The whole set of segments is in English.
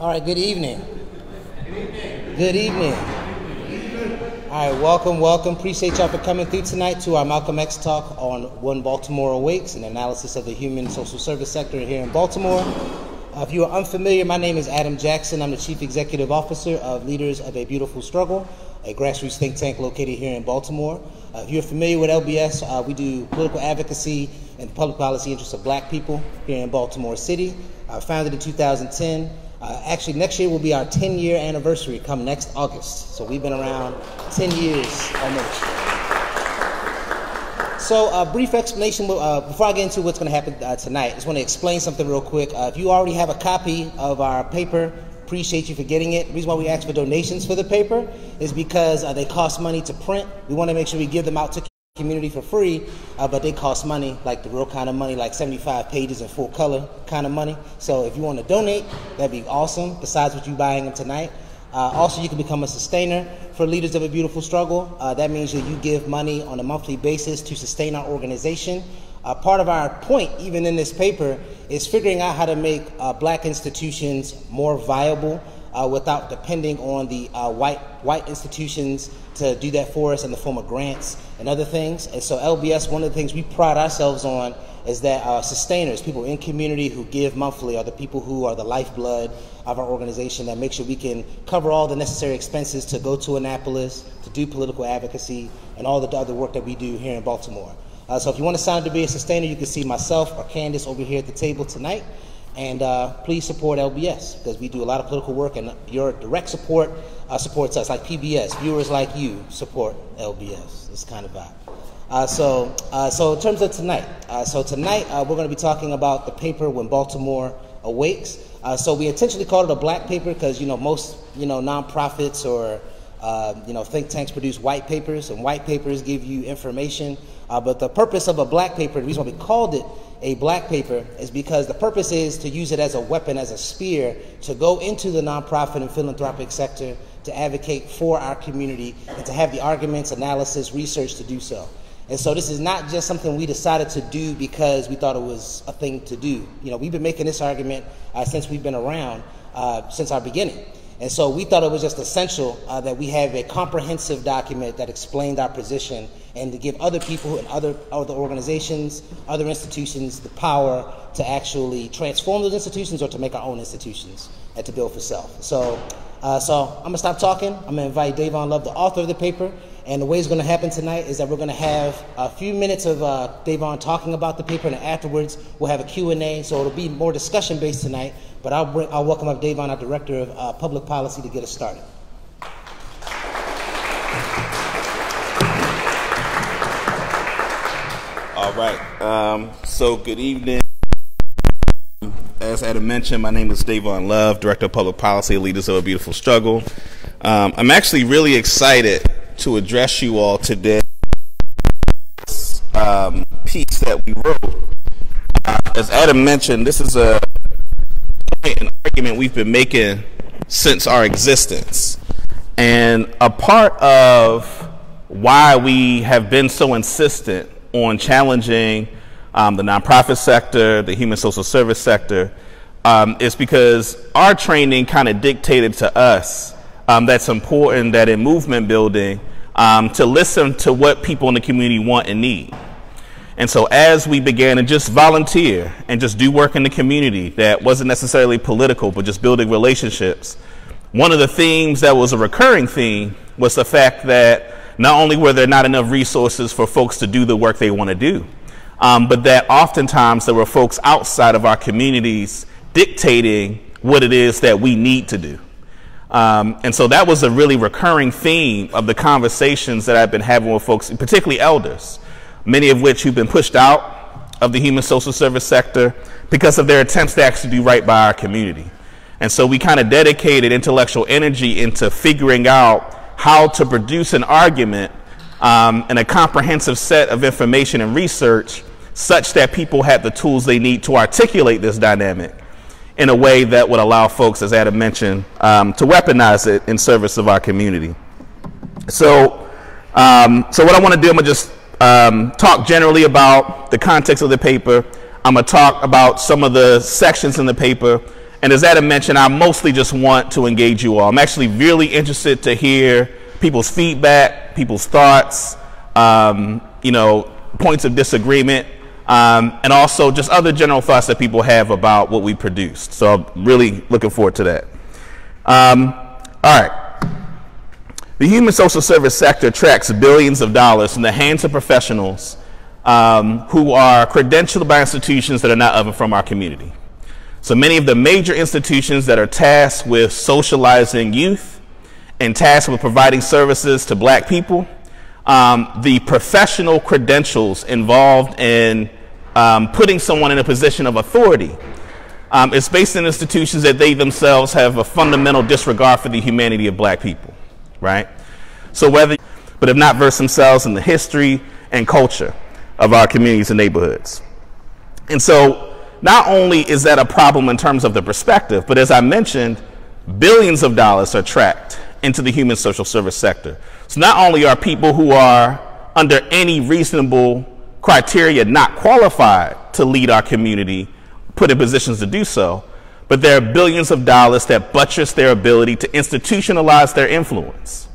All right, good evening. Good evening. All right, welcome, welcome. Appreciate y'all for coming through tonight to our Malcolm X talk on When Baltimore Awakes, an analysis of the human social service sector here in Baltimore. Uh, if you are unfamiliar, my name is Adam Jackson. I'm the Chief Executive Officer of Leaders of a Beautiful Struggle, a grassroots think tank located here in Baltimore. Uh, if you're familiar with LBS, uh, we do political advocacy and public policy interests of black people here in Baltimore City. Uh, founded in 2010. Uh, actually, next year will be our 10 year anniversary, come next August. So we've been around 10 years almost. So, a brief explanation uh, before I get into what's going to happen uh, tonight. I just want to explain something real quick. Uh, if you already have a copy of our paper, appreciate you for getting it. The reason why we ask for donations for the paper is because uh, they cost money to print. We want to make sure we give them out to community for free, uh, but they cost money, like the real kind of money, like 75 pages in full color kind of money. So if you want to donate, that'd be awesome, besides what you're buying them tonight. Uh, also, you can become a sustainer for Leaders of a Beautiful Struggle. Uh, that means that you give money on a monthly basis to sustain our organization. Uh, part of our point, even in this paper, is figuring out how to make uh, black institutions more viable uh, without depending on the uh, white white institutions to do that for us in the form of grants and other things. And so LBS, one of the things we pride ourselves on is that uh, sustainers, people in community who give monthly, are the people who are the lifeblood of our organization that make sure we can cover all the necessary expenses to go to Annapolis, to do political advocacy, and all the other work that we do here in Baltimore. Uh, so if you want to sign up to be a sustainer, you can see myself or Candace over here at the table tonight. And uh, please support LBS because we do a lot of political work, and your direct support uh, supports us. Like PBS, viewers like you support LBS. It's kind of vibe. Uh, so, uh, so in terms of tonight, uh, so tonight uh, we're going to be talking about the paper when Baltimore awakes. so we intentionally called it a black paper because you know most you know nonprofits or you know think tanks produce white papers, and white papers give you information. but the purpose of a black paper, the reason why we called it a black paper is because the purpose is to use it as a weapon, as a spear, to go into the nonprofit and philanthropic sector to advocate for our community and to have the arguments, analysis, research to do so. And so this is not just something we decided to do because we thought it was a thing to do. You know, we've been making this argument uh, since we've been around, uh, since our beginning. And so we thought it was just essential uh, that we have a comprehensive document that explained our position and to give other people and other, other organizations, other institutions the power to actually transform those institutions or to make our own institutions and to build for self. So, uh, so I'm gonna stop talking. I'm gonna invite Dayvon Love, the author of the paper, and the way it's going to happen tonight is that we're going to have a few minutes of uh, Dayvon talking about the paper, and afterwards we'll have a Q&A. So it'll be more discussion based tonight. But I'll, bring, I'll welcome up Dayvon, our director of uh, public policy, to get us started. Right. Um, so good evening. As Adam mentioned, my name is Dayvon Love, Director of Public Policy, Leaders of a Beautiful Struggle. Um, I'm actually really excited to address you all today. Um, piece that we wrote. Uh, as Adam mentioned, this is a an argument we've been making since our existence. And a part of why we have been so insistent on challenging um, the nonprofit sector, the human social service sector, um, is because our training kind of dictated to us um, that's important that in movement building, um, to listen to what people in the community want and need. And so as we began to just volunteer and just do work in the community that wasn't necessarily political, but just building relationships, one of the themes that was a recurring theme was the fact that not only were there not enough resources for folks to do the work they want to do, um, but that oftentimes there were folks outside of our communities dictating what it is that we need to do. Um, and so that was a really recurring theme of the conversations that I've been having with folks, particularly elders, many of which who've been pushed out of the human social service sector because of their attempts to actually do right by our community. And so we kind of dedicated intellectual energy into figuring out how to produce an argument um, and a comprehensive set of information and research such that people had the tools they need to articulate this dynamic in a way that would allow folks, as Adam mentioned, um, to weaponize it in service of our community. So, um, so what I want to do, I'm going to just um, talk generally about the context of the paper. I'm going to talk about some of the sections in the paper, And as Adam mentioned, I mostly just want to engage you all. I'm actually really interested to hear people's feedback, people's thoughts, um, you know, points of disagreement, um, and also just other general thoughts that people have about what we produced. So I'm really looking forward to that. Um, all right. The human social service sector tracks billions of dollars in the hands of professionals um, who are credentialed by institutions that are not of and from our community. So many of the major institutions that are tasked with socializing youth and tasked with providing services to black people, um, the professional credentials involved in um, putting someone in a position of authority um, is based in institutions that they themselves have a fundamental disregard for the humanity of black people, right? So whether, but have not versed themselves in the history and culture of our communities and neighborhoods. And so not only is that a problem in terms of the perspective, but as I mentioned, billions of dollars are tracked into the human social service sector. So not only are people who are under any reasonable criteria not qualified to lead our community put in positions to do so, but there are billions of dollars that buttress their ability to institutionalize their influence.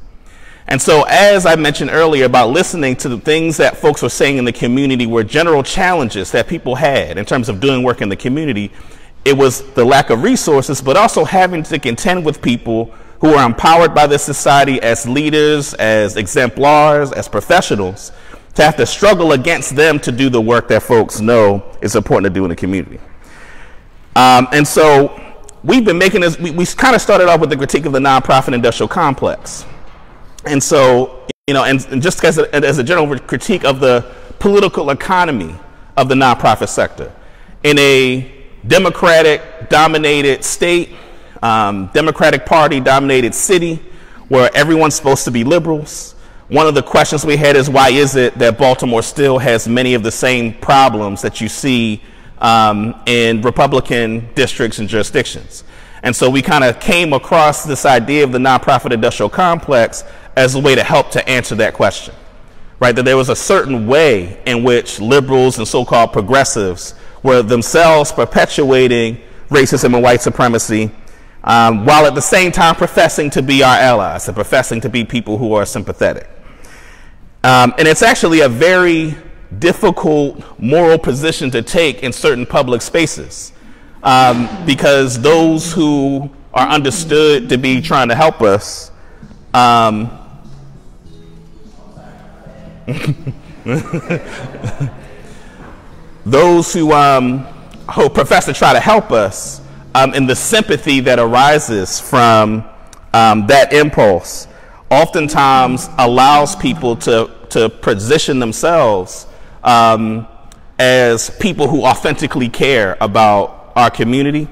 And so, as I mentioned earlier about listening to the things that folks were saying in the community were general challenges that people had in terms of doing work in the community, it was the lack of resources, but also having to contend with people who are empowered by this society as leaders, as exemplars, as professionals, to have to struggle against them to do the work that folks know is important to do in the community. Um, and so, we've been making this, we, we kind of started off with the critique of the nonprofit industrial complex. And so, you know, and, and just as a, as a general critique of the political economy of the nonprofit sector, in a Democratic dominated state, um, Democratic Party dominated city, where everyone's supposed to be liberals, one of the questions we had is why is it that Baltimore still has many of the same problems that you see um, in Republican districts and jurisdictions? And so we kind of came across this idea of the nonprofit industrial complex as a way to help to answer that question, right? That there was a certain way in which liberals and so-called progressives were themselves perpetuating racism and white supremacy, um, while at the same time professing to be our allies and professing to be people who are sympathetic. Um, and it's actually a very difficult moral position to take in certain public spaces um, because those who are understood to be trying to help us um, those who, um, who profess to try to help us um, and the sympathy that arises from um, that impulse oftentimes allows people to, to position themselves um, as people who authentically care about our community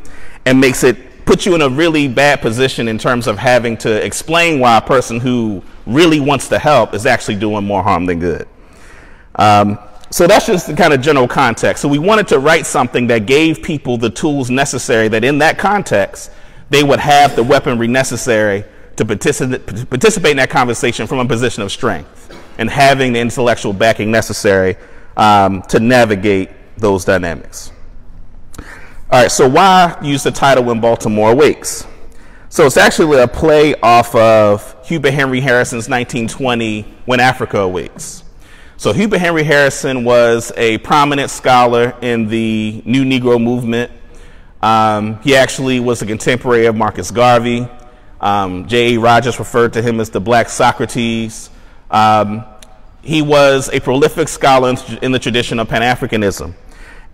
and makes it put you in a really bad position in terms of having to explain why a person who really wants to help is actually doing more harm than good. Um, so that's just the kind of general context. So we wanted to write something that gave people the tools necessary that in that context, they would have the weaponry necessary to participate, participate in that conversation from a position of strength and having the intellectual backing necessary um, to navigate those dynamics. All right, so why use the title When Baltimore Awakes? So it's actually a play off of Hubert Henry Harrison's 1920 When Africa Awakes. So Hubert Henry Harrison was a prominent scholar in the New Negro movement. Um, he actually was a contemporary of Marcus Garvey. Um, J.A. Rogers referred to him as the Black Socrates. Um, he was a prolific scholar in the tradition of Pan Africanism.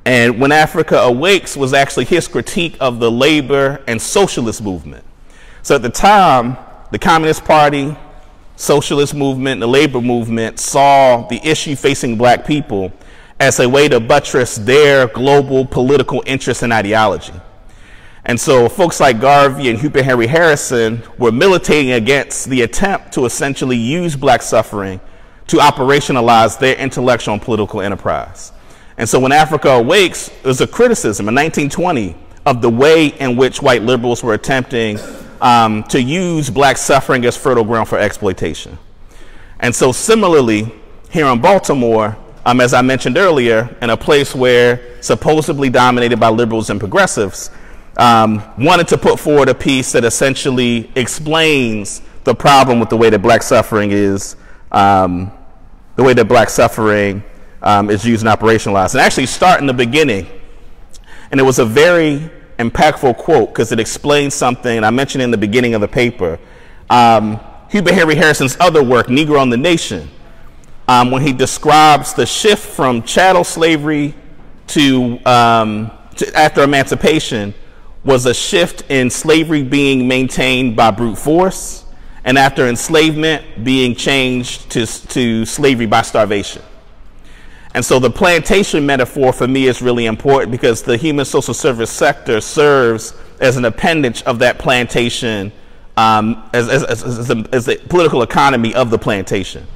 And When Africa Awakes was actually his critique of the labor and socialist movement. So at the time, the Communist Party, socialist movement, the labor movement saw the issue facing black people as a way to buttress their global political interests and ideology. And so folks like Garvey and Hubert Henry Harrison were militating against the attempt to essentially use black suffering to operationalize their intellectual and political enterprise. And so when Africa Awakes, there's a criticism in 1920 of the way in which white liberals were attempting um, to use black suffering as fertile ground for exploitation. And so, similarly, here in Baltimore, um, as I mentioned earlier, in a place where supposedly dominated by liberals and progressives, um, wanted to put forward a piece that essentially explains the problem with the way that black suffering is, um, the way that black suffering um, is used and operationalized. And actually start in the beginning. And it was a very impactful quote because it explains something I mentioned in the beginning of the paper. Um, Hubert Henry Harrison's other work, Negro in the Nation, um, when he describes the shift from chattel slavery to, um, to after emancipation was a shift in slavery being maintained by brute force and after enslavement being changed to, to slavery by starvation. And so the plantation metaphor for me is really important because the human social service sector serves as an appendage of that plantation, um, as, as, as, as, the, as the political economy of the plantation.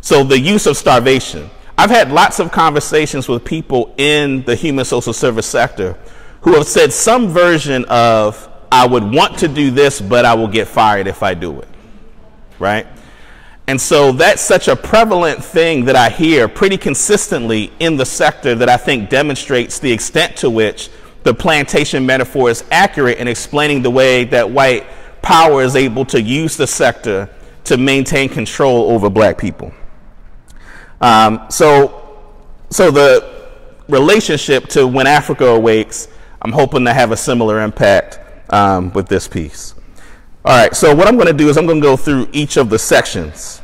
So the use of starvation. I've had lots of conversations with people in the human social service sector who have said some version of, I would want to do this, but I will get fired if I do it. Right? And so that's such a prevalent thing that I hear pretty consistently in the sector that I think demonstrates the extent to which the plantation metaphor is accurate in explaining the way that white power is able to use the sector to maintain control over black people. Um, so, so the relationship to when Africa awakes, I'm hoping to have a similar impact um, with this piece. All right, so what I'm going to do is I'm going to go through each of the sections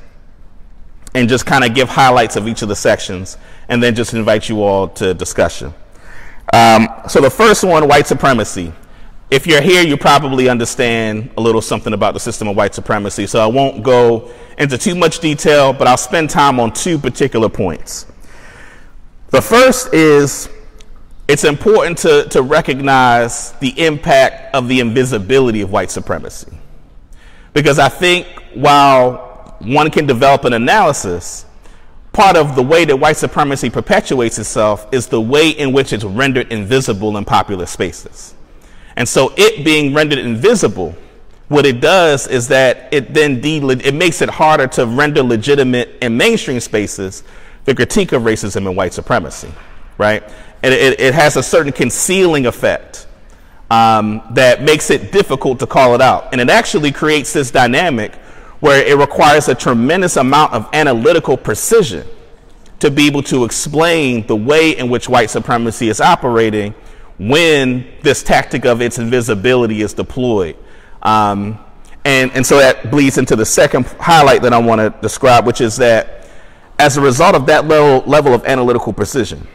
and just kind of give highlights of each of the sections and then just invite you all to discussion. Um, so the first one, white supremacy. If you're here, you probably understand a little something about the system of white supremacy. So I won't go into too much detail, but I'll spend time on two particular points. The first is it's important to, to recognize the impact of the invisibility of white supremacy. Because I think while one can develop an analysis, part of the way that white supremacy perpetuates itself is the way in which it's rendered invisible in popular spaces. And so it being rendered invisible, what it does is that it then it makes it harder to render legitimate in mainstream spaces the critique of racism and white supremacy, right? And it, it has a certain concealing effect um, that makes it difficult to call it out. And it actually creates this dynamic where it requires a tremendous amount of analytical precision to be able to explain the way in which white supremacy is operating when this tactic of its invisibility is deployed. Um, and, and so that bleeds into the second highlight that I want to describe, which is that as a result of that level, level of analytical precision,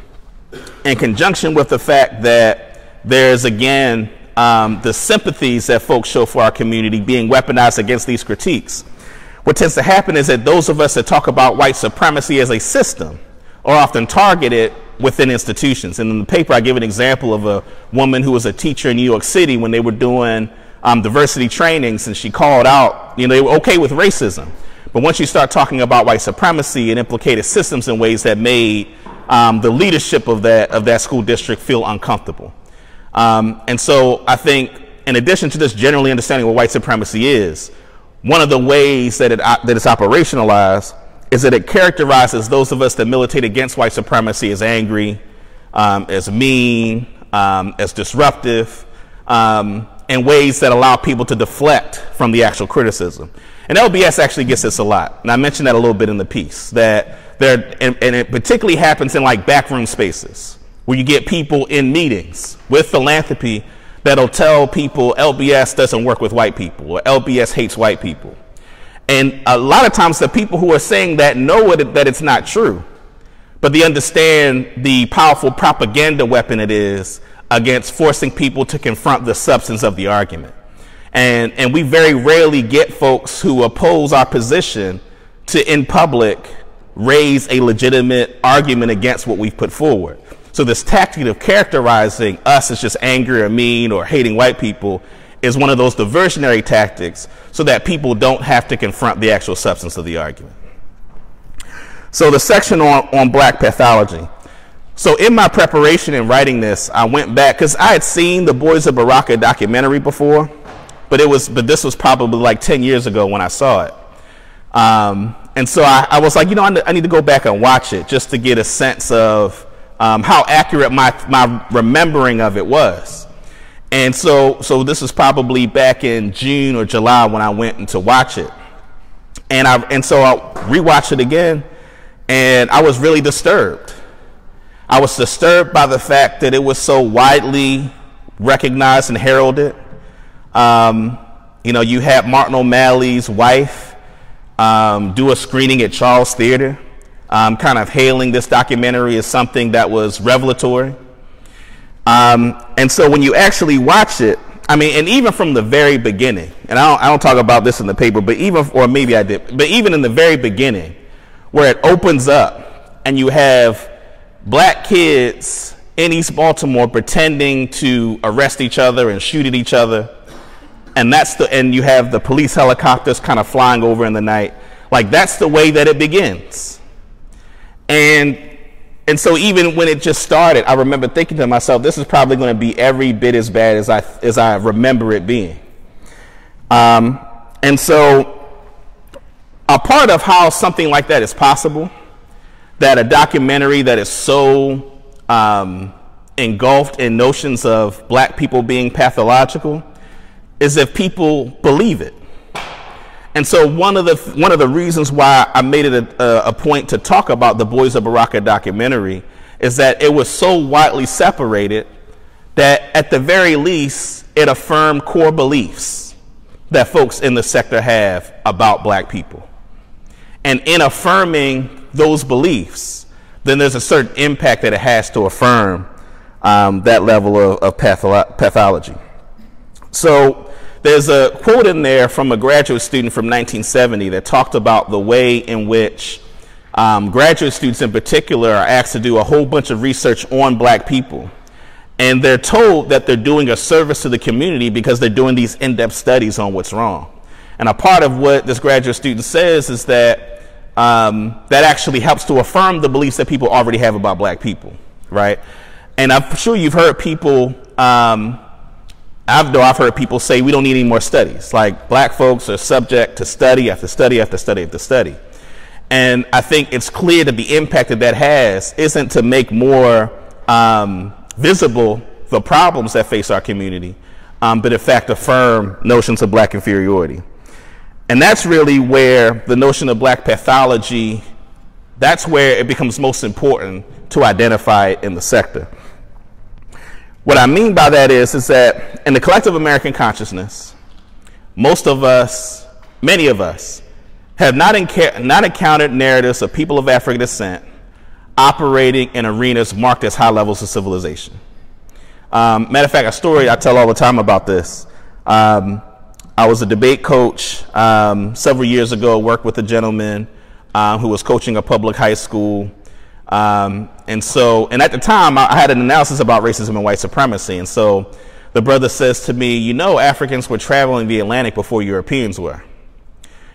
in conjunction with the fact that there's again um, the sympathies that folks show for our community being weaponized against these critiques. What tends to happen is that those of us that talk about white supremacy as a system are often targeted within institutions. And in the paper, I give an example of a woman who was a teacher in New York City when they were doing um, diversity trainings, and she called out, you know, they were okay with racism. But once you start talking about white supremacy, it implicated systems in ways that made um, the leadership of that, of that school district feel uncomfortable. Um, and so I think, in addition to just generally understanding what white supremacy is, one of the ways that, it, uh, that it's operationalized is that it characterizes those of us that militate against white supremacy as angry, um, as mean, um, as disruptive, um, in ways that allow people to deflect from the actual criticism. And LBS actually gets this a lot. And I mentioned that a little bit in the piece, that there, and, and it particularly happens in like backroom spaces where you get people in meetings with philanthropy that'll tell people LBS doesn't work with white people or LBS hates white people. And a lot of times the people who are saying that know that it's not true, but they understand the powerful propaganda weapon it is against forcing people to confront the substance of the argument. And, and we very rarely get folks who oppose our position to, in public, raise a legitimate argument against what we've put forward. So this tactic of characterizing us as just angry or mean or hating white people is one of those diversionary tactics so that people don't have to confront the actual substance of the argument. So the section on, on black pathology. So in my preparation in writing this, I went back because I had seen the Boys of Baraka documentary before, but it was but this was probably like 10 years ago when I saw it. Um, and so I, I, was like, you know, I need to go back and watch it just to get a sense of um, how accurate my, my remembering of it was. And so, so this is probably back in June or July when I went to watch it. And I, and so I rewatched it again and I was really disturbed. I was disturbed by the fact that it was so widely recognized and heralded. Um, you know, you had Martin O'Malley's wife um, do a screening at Charles Theater, um, kind of hailing this documentary as something that was revelatory. Um, and so when you actually watch it, I mean, and even from the very beginning, and I don't, I don't talk about this in the paper, but even, or maybe I did, but even in the very beginning, where it opens up and you have black kids in East Baltimore pretending to arrest each other and shoot at each other. And that's the, and you have the police helicopters kind of flying over in the night. Like that's the way that it begins. And and so even when it just started, I remember thinking to myself, this is probably going to be every bit as bad as I, as I remember it being. Um, and so a part of how something like that is possible, that a documentary that is so um, engulfed in notions of black people being pathological, is if people believe it. And so one of the one of the reasons why I made it a, a, point to talk about the Boys of Baraka documentary is that it was so widely separated that at the very least it affirmed core beliefs that folks in the sector have about black people. And in affirming those beliefs, then there's a certain impact that it has to affirm um, that level of, of patholo- pathology. So there's a quote in there from a graduate student from 1970 that talked about the way in which um, graduate students in particular are asked to do a whole bunch of research on black people. And they're told that they're doing a service to the community because they're doing these in-depth studies on what's wrong. And a part of what this graduate student says is that um, that actually helps to affirm the beliefs that people already have about black people, right? And I'm sure you've heard people um, I've, I've heard people say we don't need any more studies. Like black folks are subject to study after study after study after study. And I think it's clear that the impact that that has isn't to make more um, visible the problems that face our community, um, but in fact affirm notions of black inferiority. And that's really where the notion of black pathology, that's where it becomes most important to identify it in the sector. What I mean by that is, is that in the collective American consciousness, most of us, many of us, have not, not encountered narratives of people of African descent operating in arenas marked as high levels of civilization. Um, matter of fact, a story I tell all the time about this. Um, I was a debate coach um, several years ago, worked with a gentleman uh, who was coaching a public high school um, and so, and at the time, I had an analysis about racism and white supremacy. And so the brother says to me, You know, Africans were traveling the Atlantic before Europeans were.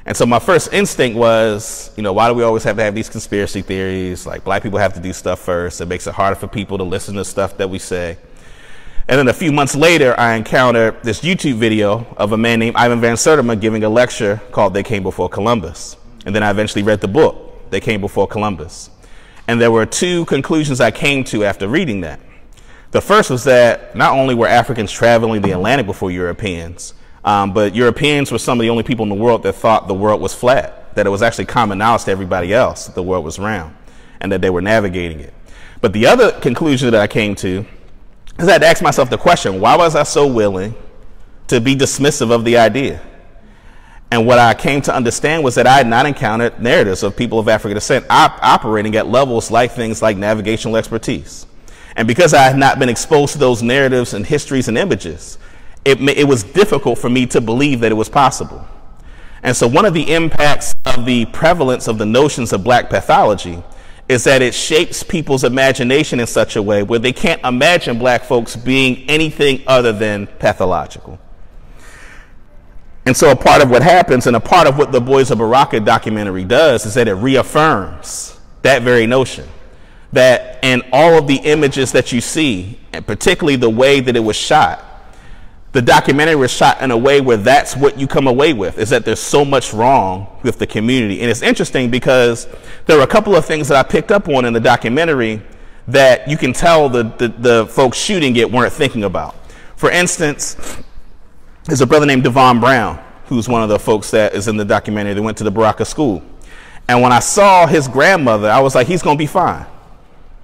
And so my first instinct was, you know, why do we always have to have these conspiracy theories? Like black people have to do stuff first. It makes it harder for people to listen to stuff that we say. And then a few months later, I encountered this YouTube video of a man named Ivan Van Sertima giving a lecture called They Came Before Columbus. And then I eventually read the book, They Came Before Columbus. And there were two conclusions I came to after reading that. The first was that not only were Africans traveling the Atlantic before Europeans, um, but Europeans were some of the only people in the world that thought the world was flat, that it was actually common knowledge to everybody else that the world was round, and that they were navigating it. But the other conclusion that I came to is I had to ask myself the question why was I so willing to be dismissive of the idea? And what I came to understand was that I had not encountered narratives of people of African descent op- operating at levels like things like navigational expertise. And because I had not been exposed to those narratives and histories and images, it, it was difficult for me to believe that it was possible. And so, one of the impacts of the prevalence of the notions of black pathology is that it shapes people's imagination in such a way where they can't imagine black folks being anything other than pathological. And so a part of what happens and a part of what the Boys of Baraka documentary does is that it reaffirms that very notion. That in all of the images that you see, and particularly the way that it was shot, the documentary was shot in a way where that's what you come away with, is that there's so much wrong with the community. And it's interesting because there were a couple of things that I picked up on in the documentary that you can tell the, the, the folks shooting it weren't thinking about. For instance, there's a brother named Devon Brown, who's one of the folks that is in the documentary that went to the Baraka school. And when I saw his grandmother, I was like, he's going to be fine.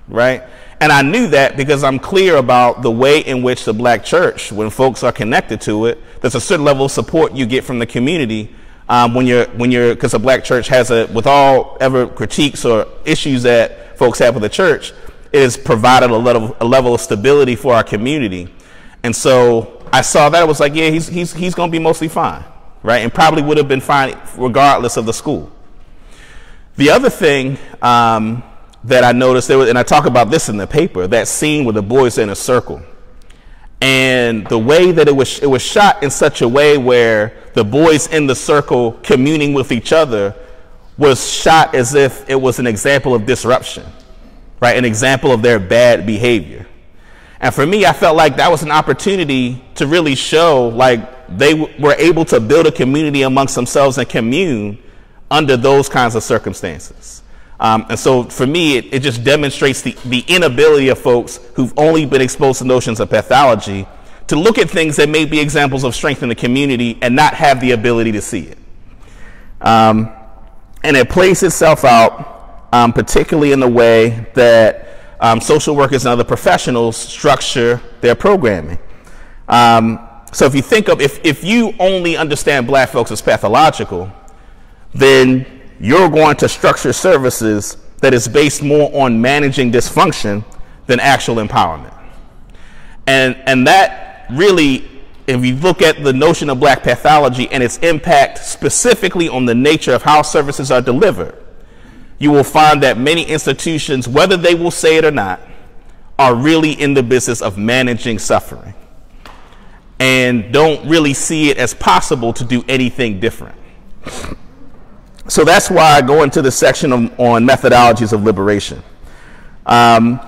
Right? And I knew that because I'm clear about the way in which the black church, when folks are connected to it, there's a certain level of support you get from the community um, when you're, when you're, because a black church has a, with all ever critiques or issues that folks have with the church, it has provided a level, a level of stability for our community. And so I saw that, I was like, yeah, he's, he's, he's going to be mostly fine, right? And probably would have been fine regardless of the school. The other thing um, that I noticed, there was, and I talk about this in the paper, that scene where the boys in a circle. And the way that it was, it was shot in such a way where the boys in the circle communing with each other was shot as if it was an example of disruption, right? An example of their bad behavior. And for me, I felt like that was an opportunity to really show like they were able to build a community amongst themselves and commune under those kinds of circumstances. Um, and so for me, it, it just demonstrates the, the inability of folks who've only been exposed to notions of pathology to look at things that may be examples of strength in the community and not have the ability to see it. Um, and it plays itself out, um, particularly in the way that um, social workers and other professionals structure their programming. Um, so if you think of, if, if you only understand black folks as pathological, then you're going to structure services that is based more on managing dysfunction than actual empowerment. And, and that really, if you look at the notion of black pathology and its impact specifically on the nature of how services are delivered, you will find that many institutions, whether they will say it or not, are really in the business of managing suffering and don't really see it as possible to do anything different. So that's why I go into the section of, on methodologies of liberation. Um,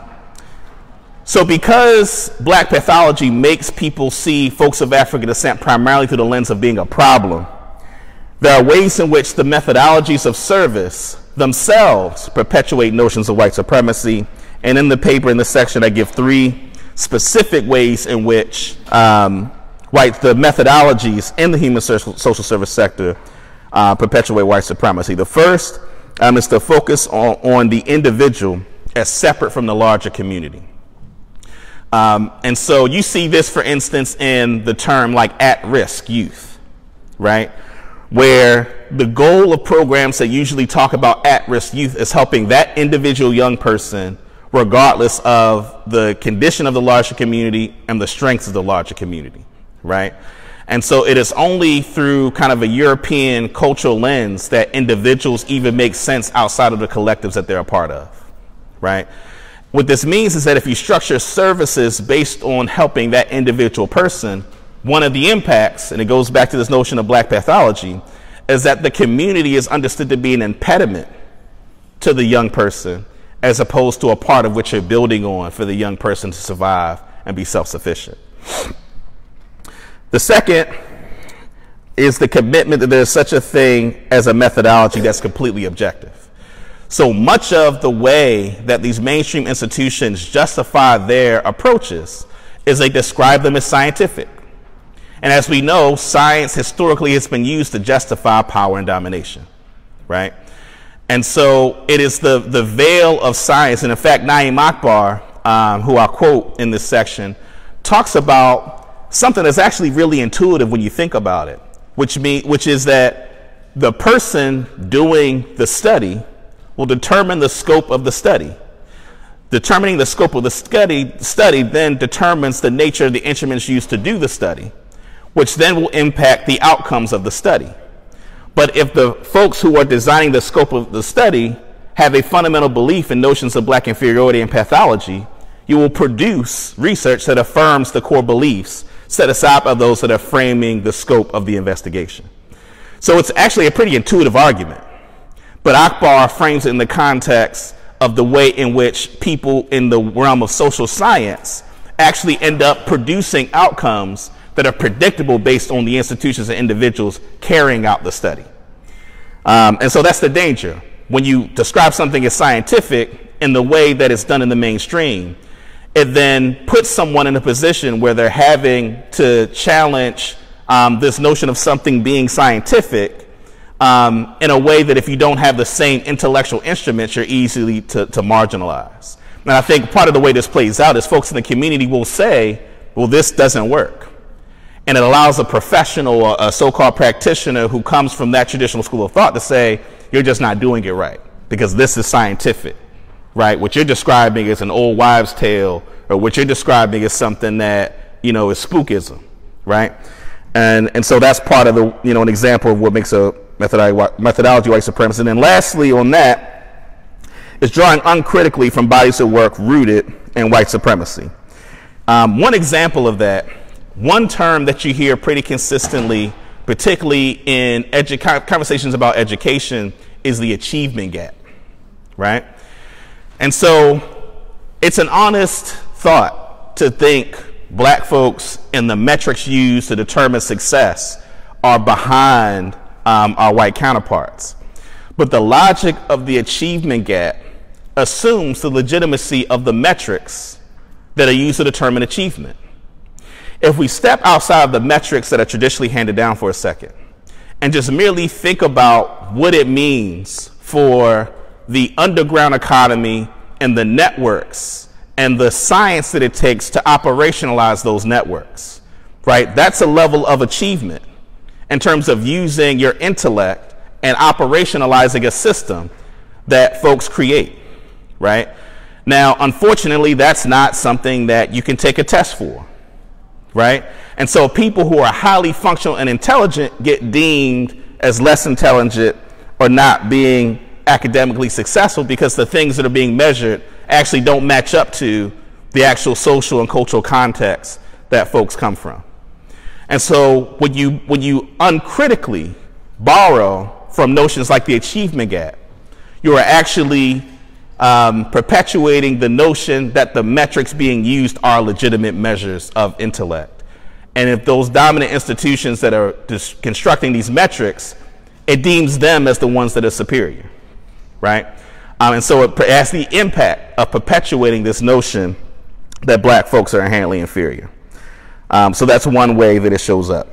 so, because black pathology makes people see folks of African descent primarily through the lens of being a problem, there are ways in which the methodologies of service themselves perpetuate notions of white supremacy. And in the paper, in the section, I give three specific ways in which um, white the methodologies in the human social, service sector uh, perpetuate white supremacy. The first um, is to focus on, on the individual as separate from the larger community. Um, and so you see this, for instance, in the term like at risk youth, right? Where the goal of programs that usually talk about at risk youth is helping that individual young person, regardless of the condition of the larger community and the strengths of the larger community, right? And so it is only through kind of a European cultural lens that individuals even make sense outside of the collectives that they're a part of, right? What this means is that if you structure services based on helping that individual person, one of the impacts, and it goes back to this notion of black pathology, is that the community is understood to be an impediment to the young person as opposed to a part of which you're building on for the young person to survive and be self sufficient. The second is the commitment that there's such a thing as a methodology that's completely objective. So much of the way that these mainstream institutions justify their approaches is they describe them as scientific. And as we know, science historically has been used to justify power and domination, right? And so it is the, the veil of science. And in fact, Na'im Akbar, um, who I quote in this section, talks about something that's actually really intuitive when you think about it, which, mean, which is that the person doing the study will determine the scope of the study. Determining the scope of the study, study then determines the nature of the instruments used to do the study, which then will impact the outcomes of the study. But if the folks who are designing the scope of the study have a fundamental belief in notions of black inferiority and pathology, you will produce research that affirms the core beliefs set aside by those that are framing the scope of the investigation. So it's actually a pretty intuitive argument. But Akbar frames it in the context of the way in which people in the realm of social science actually end up producing outcomes that are predictable based on the institutions and individuals carrying out the study. Um, and so that's the danger. When you describe something as scientific in the way that it's done in the mainstream, it then puts someone in a position where they're having to challenge um, this notion of something being scientific um, in a way that if you don't have the same intellectual instruments, you're easily to, to marginalize. And I think part of the way this plays out is folks in the community will say, well, this doesn't work. And it allows a professional, a so-called practitioner who comes from that traditional school of thought to say, you're just not doing it right because this is scientific, right? What you're describing is an old wives' tale or what you're describing is something that, you know, is spookism, right? And, and so that's part of the, you know, an example of what makes a methodology, white supremacy. And then lastly on that is drawing uncritically from bodies of work rooted in white supremacy. Um, one example of that, one term that you hear pretty consistently, particularly in conversations about education, is the achievement gap, right? And so it's an honest thought to think black folks and the metrics used to determine success are behind um, our white counterparts. But the logic of the achievement gap assumes the legitimacy of the metrics that are used to determine achievement. If we step outside of the metrics that are traditionally handed down for a second and just merely think about what it means for the underground economy and the networks and the science that it takes to operationalize those networks, right? That's a level of achievement in terms of using your intellect and operationalizing a system that folks create, right? Now, unfortunately, that's not something that you can take a test for, right? And so people who are highly functional and intelligent get deemed as less intelligent or not being academically successful because the things that are being measured actually don't match up to the actual social and cultural context that folks come from. And so when you, when you uncritically borrow from notions like the achievement gap, you are actually um, perpetuating the notion that the metrics being used are legitimate measures of intellect. And if those dominant institutions that are constructing these metrics, it deems them as the ones that are superior, right? Um, and so it has the impact of perpetuating this notion that black folks are inherently inferior. Um, so that's one way that it shows up.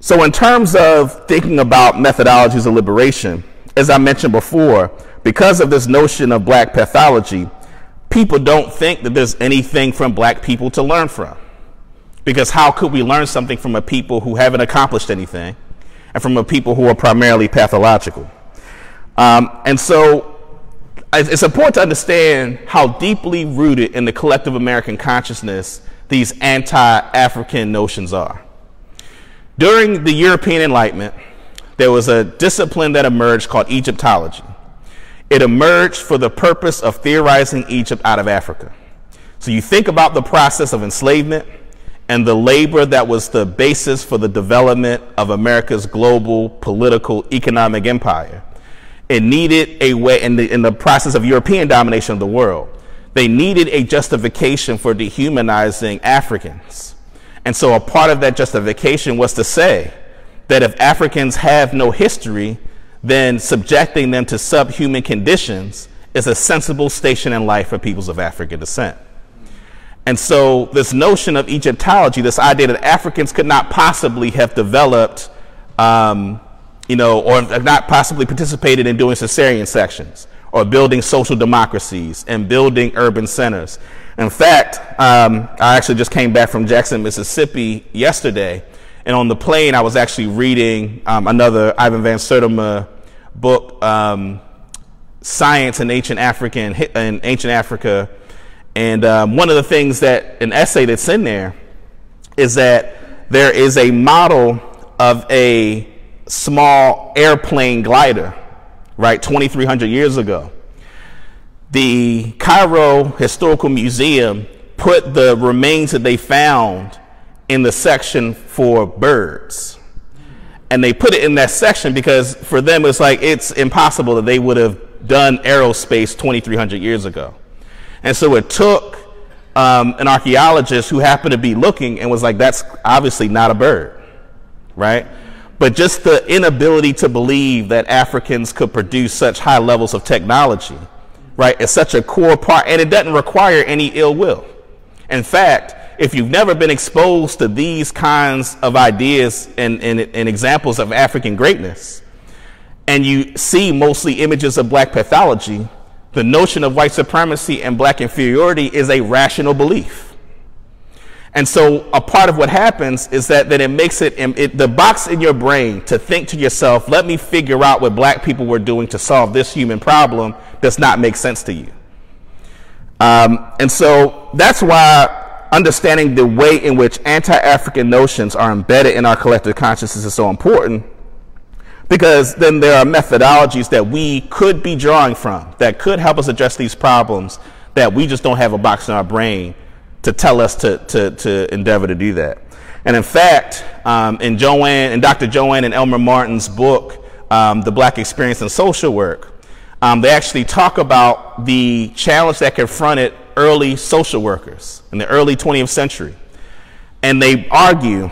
So in terms of thinking about methodologies of liberation, as I mentioned before, because of this notion of black pathology, people don't think that there's anything from black people to learn from. Because how could we learn something from a people who haven't accomplished anything and from a people who are primarily pathological? Um, and so it's important to understand how deeply rooted in the collective American consciousness these anti African notions are. During the European Enlightenment, there was a discipline that emerged called Egyptology. It emerged for the purpose of theorizing Egypt out of Africa. So you think about the process of enslavement and the labor that was the basis for the development of America's global political economic empire. It needed a way in the, in the process of European domination of the world. They needed a justification for dehumanizing Africans. And so a part of that justification was to say that if Africans have no history, then subjecting them to subhuman conditions is a sensible station in life for peoples of African descent. And so, this notion of Egyptology, this idea that Africans could not possibly have developed, um, you know, or not possibly participated in doing cesarean sections or building social democracies and building urban centers. In fact, um, I actually just came back from Jackson, Mississippi yesterday, and on the plane, I was actually reading um, another Ivan Van Sertima book, um, Science in Ancient Africa and Ancient Africa. And um, one of the things that an essay that's in there is that there is a model of a small airplane glider, right, 2,300 years ago. The Cairo Historical Museum put the remains that they found in the section for birds. And they put it in that section because for them it's like it's impossible that they would have done aerospace 2,300 years ago. And so it took um, an archaeologist who happened to be looking and was like, that's obviously not a bird, right? But just the inability to believe that Africans could produce such high levels of technology, right, is such a core part, and it doesn't require any ill will. In fact, if you've never been exposed to these kinds of ideas and, and, and examples of African greatness, and you see mostly images of black pathology, the notion of white supremacy and black inferiority is a rational belief. And so a part of what happens is that then it makes it, it, the box in your brain to think to yourself, let me figure out what black people were doing to solve this human problem does not make sense to you. Um, and so that's why understanding the way in which anti-African notions are embedded in our collective consciousness is so important because then there are methodologies that we could be drawing from that could help us address these problems that we just don't have a box in our brain to tell us to, to, to endeavor to do that. And in fact, um, in Joanne, and Dr. Joanne and Elmer Martin's book, um, The Black Experience in Social Work, um, they actually talk about the challenge that confronted early social workers in the early 20th century. And they argue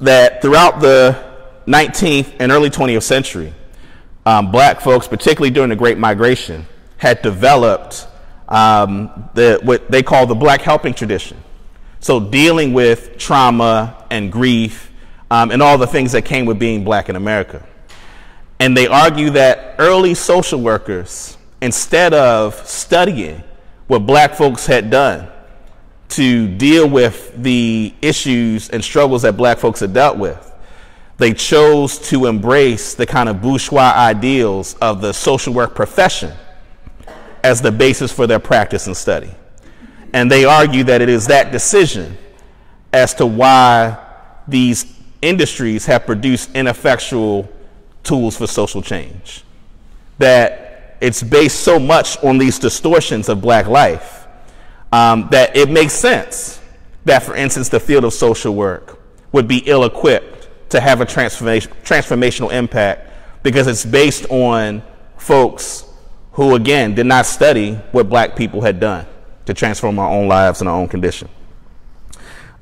that throughout the 19th and early 20th century, um, black folks, particularly during the Great Migration, had developed um, the, what they call the black helping tradition. So dealing with trauma and grief um, and all the things that came with being black in America. And they argue that early social workers, instead of studying what black folks had done to deal with the issues and struggles that black folks had dealt with, they chose to embrace the kind of bourgeois ideals of the social work profession as the basis for their practice and study. And they argue that it is that decision as to why these industries have produced ineffectual tools for social change. That it's based so much on these distortions of black life um, that it makes sense that, for instance, the field of social work would be ill equipped to have a transformation, transformational impact because it's based on folks who again did not study what black people had done to transform our own lives and our own condition.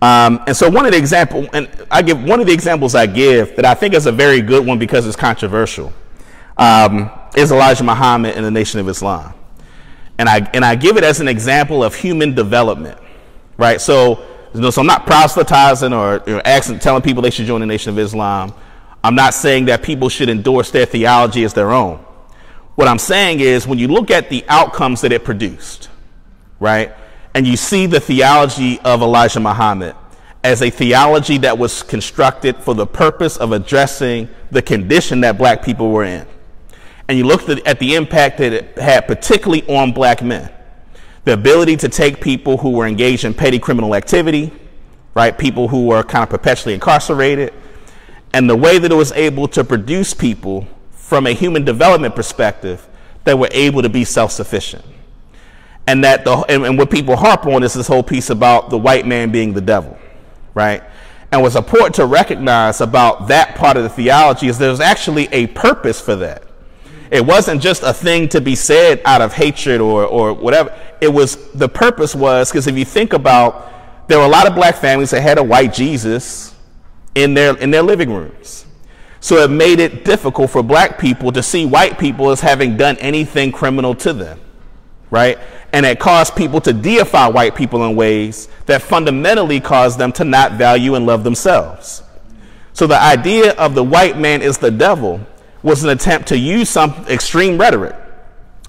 Um, and so one of the example, and I give one of the examples I give that I think is a very good one because it's controversial, um, is Elijah Muhammad and the Nation of Islam. And I, and I give it as an example of human development, right? So, you know, so I'm not proselytizing or asking, telling people they should join the Nation of Islam. I'm not saying that people should endorse their theology as their own. What I'm saying is when you look at the outcomes that it produced, right, and you see the theology of Elijah Muhammad as a theology that was constructed for the purpose of addressing the condition that black people were in, and you look at the impact that it had, particularly on black men, the ability to take people who were engaged in petty criminal activity, right, people who were kind of perpetually incarcerated, and the way that it was able to produce people from a human development perspective that we're able to be self-sufficient. And that the and, and what people harp on is this whole piece about the white man being the devil, right? And what's important to recognize about that part of the theology is there's actually a purpose for that. It wasn't just a thing to be said out of hatred or, or whatever. It was the purpose was because if you think about there were a lot of black families that had a white Jesus in their in their living rooms. So it made it difficult for black people to see white people as having done anything criminal to them, right? And it caused people to deify white people in ways that fundamentally caused them to not value and love themselves. So the idea of the white man is the devil was an attempt to use some extreme rhetoric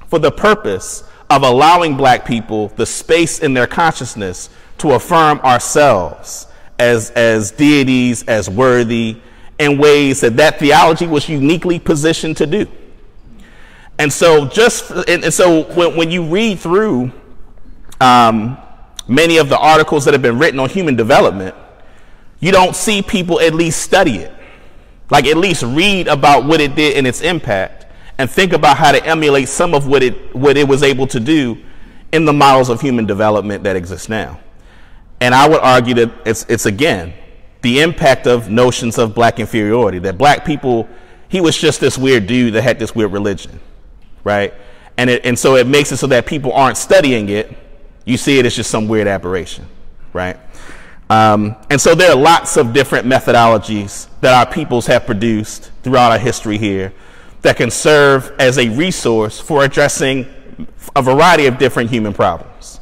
for the purpose of allowing black people the space in their consciousness to affirm ourselves as, as deities, as worthy, in ways that that theology was uniquely positioned to do. And so, just and, and so when, when you read through um, many of the articles that have been written on human development, you don't see people at least study it, like at least read about what it did and its impact, and think about how to emulate some of what it what it was able to do in the models of human development that exist now. And I would argue that it's it's again the impact of notions of black inferiority, that black people, he was just this weird dude that had this weird religion, right? And, it, and so it makes it so that people aren't studying it. You see it as just some weird aberration, right? Um, and so there are lots of different methodologies that our peoples have produced throughout our history here that can serve as a resource for addressing a variety of different human problems.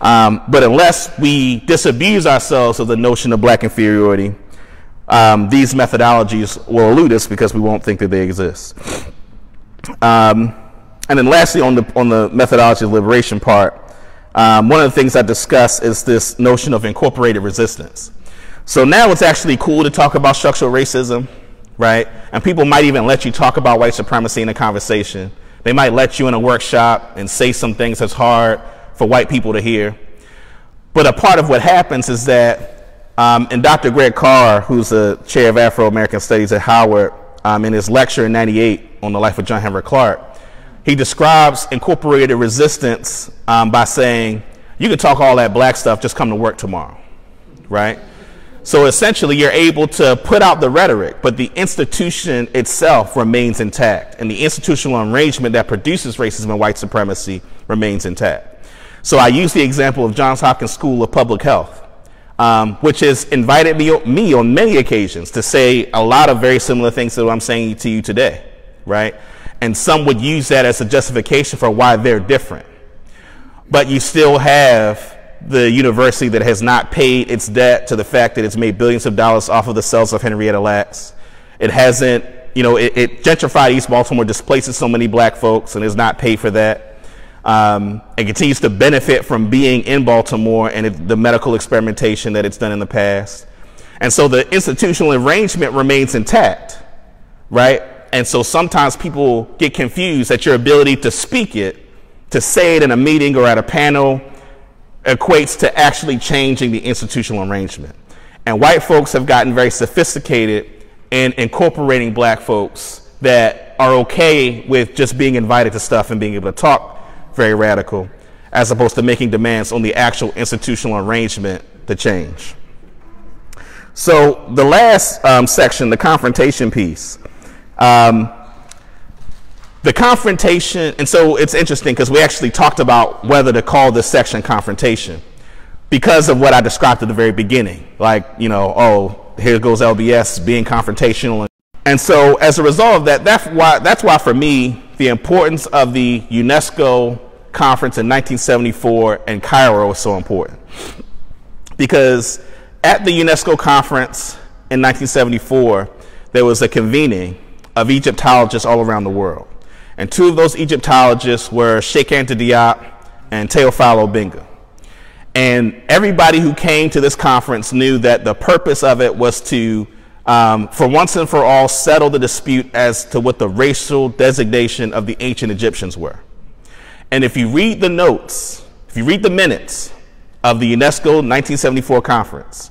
Um, but unless we disabuse ourselves of the notion of black inferiority, um, these methodologies will elude us because we won't think that they exist. Um, and then lastly, on the, on the methodology of liberation part, um, one of the things I discuss is this notion of incorporated resistance. So now it's actually cool to talk about structural racism, right? And people might even let you talk about white supremacy in a conversation. They might let you in a workshop and say some things that's hard for white people to hear. But a part of what happens is that, um, and Dr. Greg Carr, who's the chair of Afro American Studies at Howard, um, in his lecture in 98 on the life of John Henrik Clarke, he describes incorporated resistance um, by saying, you can talk all that black stuff, just come to work tomorrow, right? So essentially, you're able to put out the rhetoric, but the institution itself remains intact, and the institutional arrangement that produces racism and white supremacy remains intact. So I use the example of Johns Hopkins School of Public Health, um, which has invited me, me on many occasions to say a lot of very similar things to what I'm saying to you today, right? And some would use that as a justification for why they're different. But you still have the university that has not paid its debt to the fact that it's made billions of dollars off of the sales of Henrietta Lacks. It hasn't, you know, it, it gentrified East Baltimore, displaces so many black folks, and has not paid for that. Um, and continues to benefit from being in Baltimore and it, the medical experimentation that it's done in the past. And so the institutional arrangement remains intact, right? And so sometimes people get confused that your ability to speak it, to say it in a meeting or at a panel, equates to actually changing the institutional arrangement. And white folks have gotten very sophisticated in incorporating black folks that are okay with just being invited to stuff and being able to talk very radical, as opposed to making demands on the actual institutional arrangement to change. So the last um, section, the confrontation piece. Um, the confrontation, and so it's interesting because we actually talked about whether to call this section confrontation because of what I described at the very beginning. Like, you know, oh, here goes LBS being confrontational. And so as a result of that, that's why, that's why for me, the importance of the UNESCO conference in 1974 in Cairo is so important. Because at the UNESCO conference in 1974, there was a convening of Egyptologists all around the world. And two of those Egyptologists were Cheikh Anta Diop and Theophile Obenga. And everybody who came to this conference knew that the purpose of it was to, um, for once and for all, settle the dispute as to what the racial designation of the ancient Egyptians were. And if you read the notes, if you read the minutes of the UNESCO 1974 conference,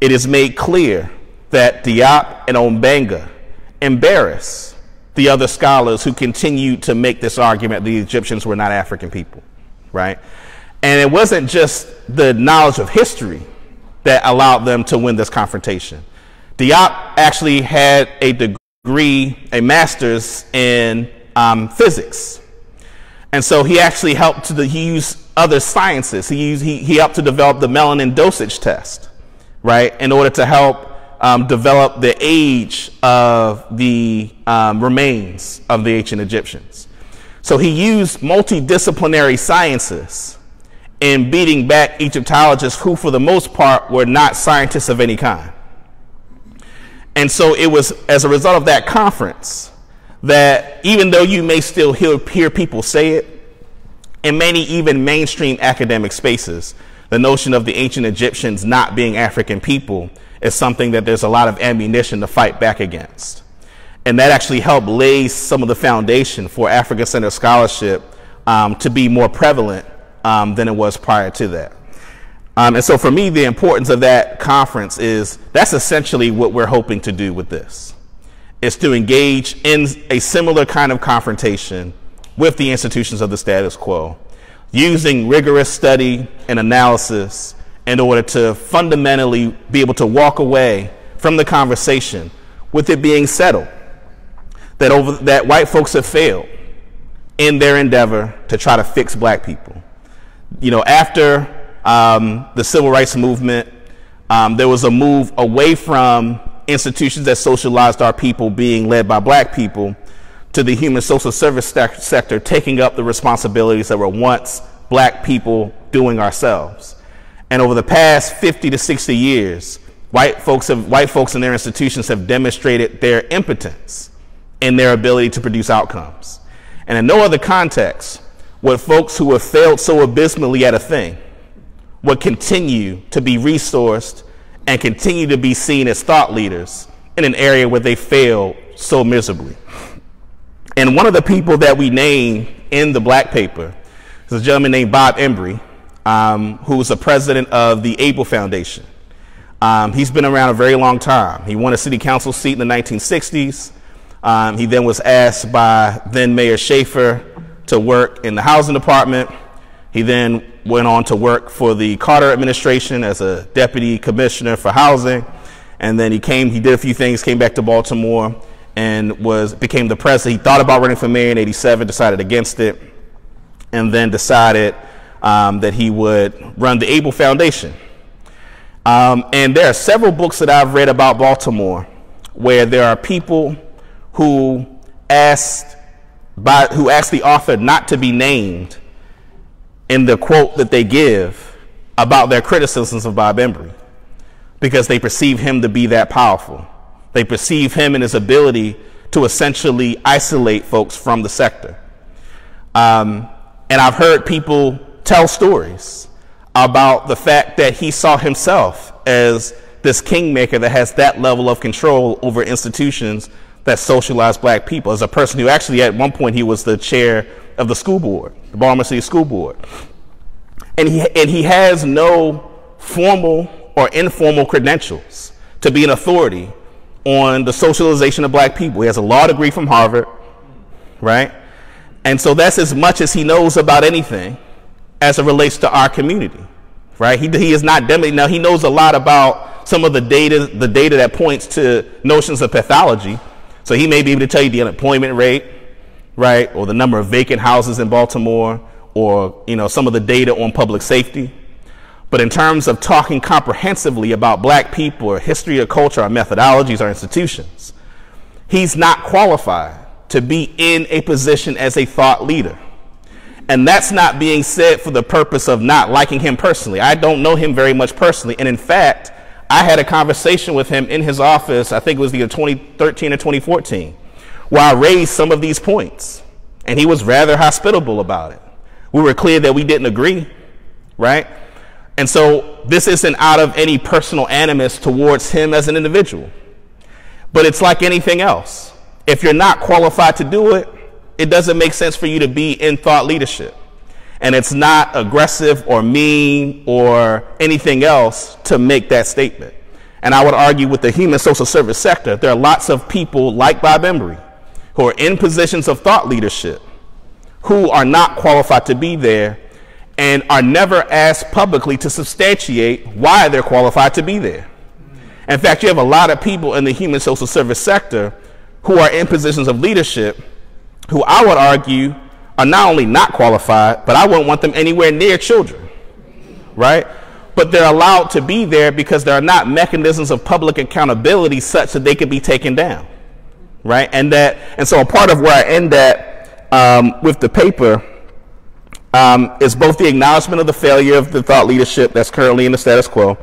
it is made clear that Diop and Obianga embarrassed the other scholars who continued to make this argument the Egyptians were not African people, right? And it wasn't just the knowledge of history that allowed them to win this confrontation. Diop actually had a degree, a master's in um, physics. And so he actually helped to used other sciences. He, used, he, he helped to develop the melanin dosage test, right, in order to help um, develop the age of the um, remains of the ancient Egyptians. So he used multidisciplinary sciences in beating back Egyptologists who, for the most part, were not scientists of any kind. And so it was as a result of that conference that even though you may still hear, hear people say it, in many even mainstream academic spaces, the notion of the ancient Egyptians not being African people is something that there's a lot of ammunition to fight back against. And that actually helped lay some of the foundation for African centered scholarship um, to be more prevalent um, than it was prior to that. Um, and so for me, the importance of that conference is that's essentially what we're hoping to do with this. Is to engage in a similar kind of confrontation with the institutions of the status quo, using rigorous study and analysis in order to fundamentally be able to walk away from the conversation with it being settled that over that white folks have failed in their endeavor to try to fix black people. You know, after um, the civil rights movement, um, there was a move away from institutions that socialized our people being led by black people to the human social service sector taking up the responsibilities that were once black people doing ourselves. And over the past 50 to 60 years, white folks, have, white folks in their institutions have demonstrated their impotence in their ability to produce outcomes. And in no other context would folks who have failed so abysmally at a thing would continue to be resourced and continue to be seen as thought leaders in an area where they failed so miserably. And one of the people that we name in the black paper is a gentleman named Bob Embry, um, who was the president of the Abell Foundation. Um, he's been around a very long time. He won a city council seat in the 1960s. Um, he then was asked by then Mayor Schaefer to work in the housing department. He then went on to work for the Carter administration as a deputy commissioner for housing. And then he came, he did a few things, came back to Baltimore and was became the president. He thought about running for mayor in 87, decided against it, and then decided um, that he would run the Abell Foundation. Um, and there are several books that I've read about Baltimore where there are people who asked by, who asked the author not to be named in the quote that they give about their criticisms of Bob Embry because they perceive him to be that powerful. They perceive him and his ability to essentially isolate folks from the sector. Um, and I've heard people tell stories about the fact that he saw himself as this kingmaker that has that level of control over institutions that socialize black people. As a person who actually, at one point, he was the chair of the school board, the Baltimore City School Board. And he, and he has no formal or informal credentials to be an authority on the socialization of black people. He has a law degree from Harvard, right? And so that's as much as he knows about anything as it relates to our community, right? He, he is not demi. Now, he knows a lot about some of the data, the data that points to notions of pathology. So he may be able to tell you the unemployment rate, right? Or the number of vacant houses in Baltimore or, you know, some of the data on public safety. But in terms of talking comprehensively about black people or history or culture, or methodologies, or institutions, he's not qualified to be in a position as a thought leader. And that's not being said for the purpose of not liking him personally. I don't know him very much personally. And in fact, I had a conversation with him in his office, I think it was either 2013 or 2014, where I raised some of these points. And he was rather hospitable about it. We were clear that we didn't agree, right? And so this isn't out of any personal animus towards him as an individual. But it's like anything else. If you're not qualified to do it, it doesn't make sense for you to be in thought leadership. And it's not aggressive or mean or anything else to make that statement. And I would argue with the human social service sector, there are lots of people like Bob Embry who are in positions of thought leadership who are not qualified to be there and are never asked publicly to substantiate why they're qualified to be there. In fact, you have a lot of people in the human social service sector who are in positions of leadership who I would argue are not only not qualified, but I wouldn't want them anywhere near children, right? But they're allowed to be there because there are not mechanisms of public accountability such that they can be taken down, right? And that, and so a part of where I end at um, with the paper um, is both the acknowledgement of the failure of the thought leadership that's currently in the status quo,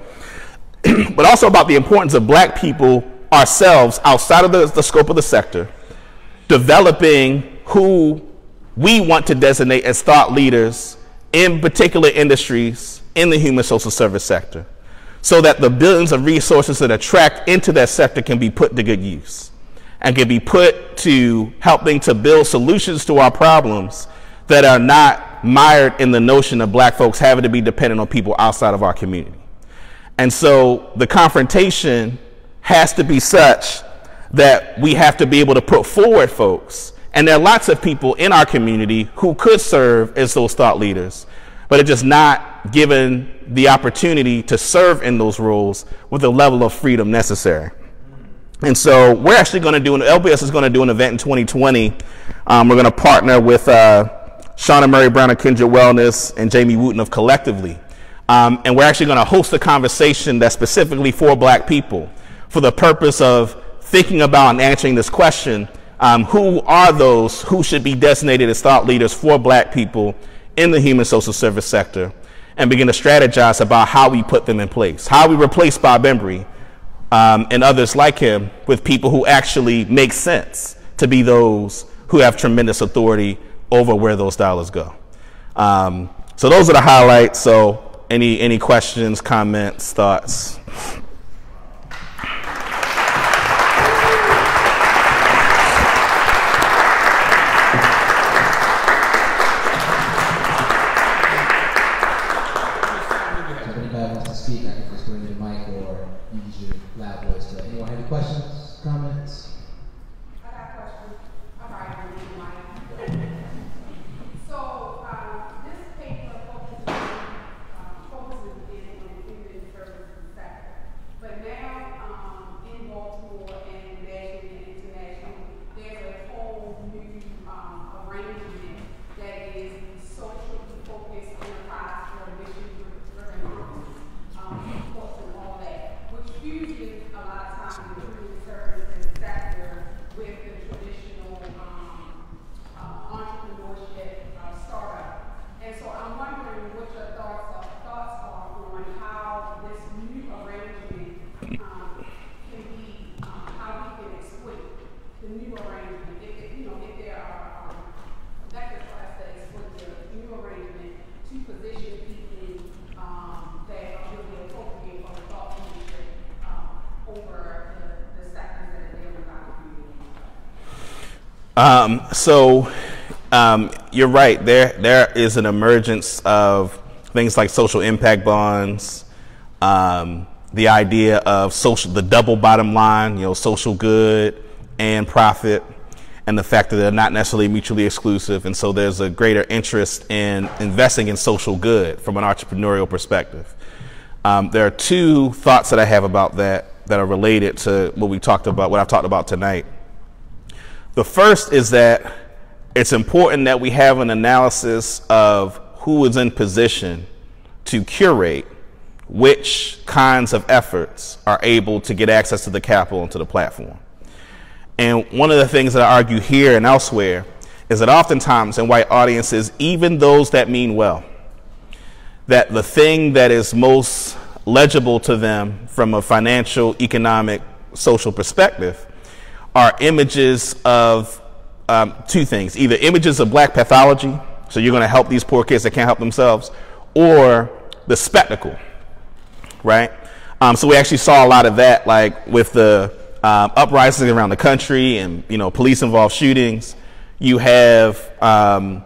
but also about the importance of black people ourselves outside of the, the scope of the sector, developing who we want to designate as thought leaders in particular industries in the human social service sector so that the billions of resources that are tracked into that sector can be put to good use and can be put to helping to build solutions to our problems that are not mired in the notion of black folks having to be dependent on people outside of our community. And so the confrontation has to be such that we have to be able to put forward folks. And there are lots of people in our community who could serve as those thought leaders, but are just not given the opportunity to serve in those roles with the level of freedom necessary. And so we're actually going to do an LBS is going to do an event in 2020. Um, we're going to partner with uh, Shauna Murray Brown of Kindred Wellness and Jamie Wooten of Collectively. Um, and we're actually going to host a conversation that's specifically for black people for the purpose of thinking about and answering this question um, who are those who should be designated as thought leaders for black people in the human social service sector and begin to strategize about how we put them in place, how we replace Bob Embry um, and others like him with people who actually make sense to be those who have tremendous authority over where those dollars go. Um, so those are the highlights. So any any questions, comments, thoughts? receiving a lot Um, so um, you're right. There there is an emergence of things like social impact bonds, um, the idea of social the double bottom line, you know, social good and profit, and the fact that they're not necessarily mutually exclusive. And so there's a greater interest in investing in social good from an entrepreneurial perspective. Um, there are two thoughts that I have about that that are related to what we talked about, what I've talked about tonight. The first is that it's important that we have an analysis of who is in position to curate which kinds of efforts are able to get access to the capital and to the platform. And one of the things that I argue here and elsewhere is that oftentimes in white audiences, even those that mean well, that the thing that is most legible to them from a financial, economic, social perspective are images of um, two things either images of black pathology, so you're going to help these poor kids that can't help themselves, or the spectacle, right? Um, so we actually saw a lot of that, like with the um, uprisings around the country and you know police involved shootings. You have um,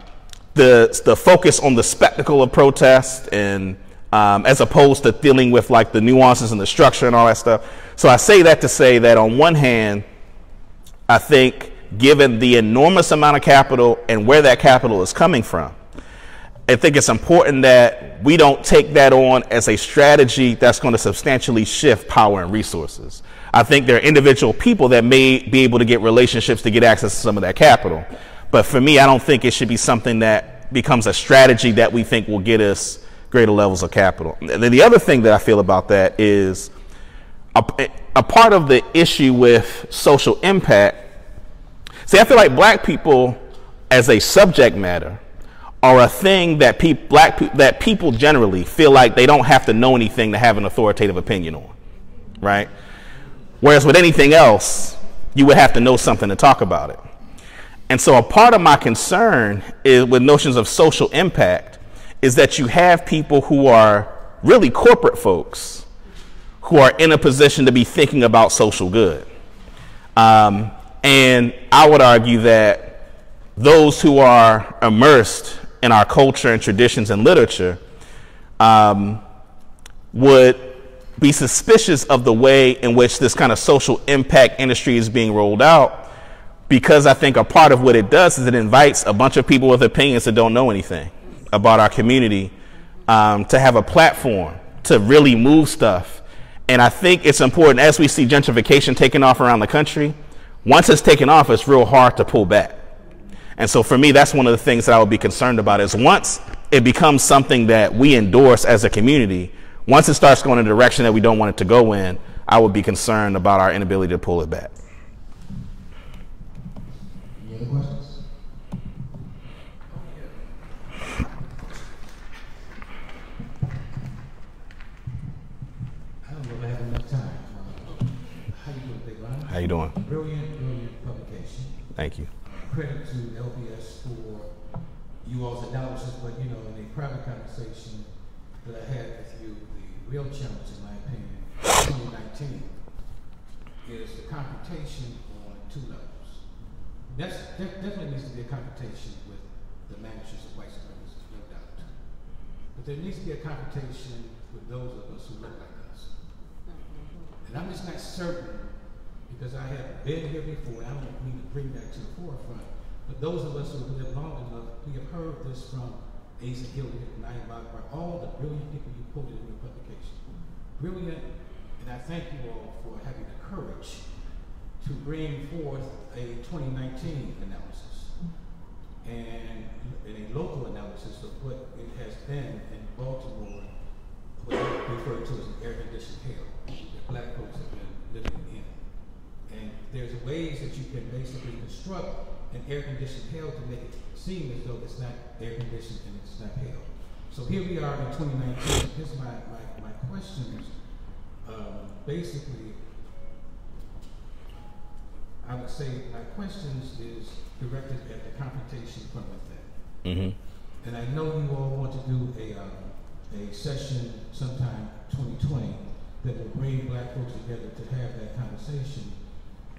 the the focus on the spectacle of protest and um, as opposed to dealing with like the nuances and the structure and all that stuff. So I say that to say that on one hand, I think, given the enormous amount of capital and where that capital is coming from, I think it's important that we don't take that on as a strategy that's going to substantially shift power and resources. I think there are individual people that may be able to get relationships to get access to some of that capital. But for me, I don't think it should be something that becomes a strategy that we think will get us greater levels of capital. And then the other thing that I feel about that is a, a part of the issue with social impact. See, I feel like black people as a subject matter are a thing that pe- black pe- that people generally feel like they don't have to know anything to have an authoritative opinion on, right? Whereas with anything else, you would have to know something to talk about it. And so a part of my concern is with notions of social impact is that you have people who are really corporate folks who are in a position to be thinking about social good. Um, and I would argue that those who are immersed in our culture and traditions and literature um, would be suspicious of the way in which this kind of social impact industry is being rolled out because I think a part of what it does is it invites a bunch of people with opinions that don't know anything about our community um, to have a platform to really move stuff. And I think it's important as we see gentrification taking off around the country, once it's taken off, it's real hard to pull back. And so for me, that's one of the things that I would be concerned about is once it becomes something that we endorse as a community, once it starts going in a direction that we don't want it to go in, I would be concerned about our inability to pull it back. Any questions? I don't know if I have enough time. How you doing, Big Ron? How you doing? Brilliant. Thank you. Credit to LBS for you all's analysis, but you know, in a private conversation that I had with you, the real challenge, in my opinion, 2019, is the computation on two levels. That's, that definitely needs to be a computation with the managers of white supremacists, no doubt. But there needs to be a computation with those of us who look like us. And I'm just not certain, because I have been here before, and I don't mean to bring that to the forefront, but those of us who have lived long enough, we have heard this from Asa Hilliard, Na'im Akbar, all the brilliant people you quoted in your publication. Brilliant, and I thank you all for having the courage to bring forth a 2019 analysis and in a local analysis of what it has been in Baltimore, what I refer to as an air conditioned hell that black folks have been living in. And there's ways that you can basically construct an air conditioned hell to make it seem as though it's not air conditioned and it's not hell. So here we are in 2019. Here's my, my, my questions. Um, basically, I would say my questions is directed at the confrontation from within. Mm-hmm. And I know you all want to do a, um, a session sometime 2020 that will bring black folks together to have that conversation.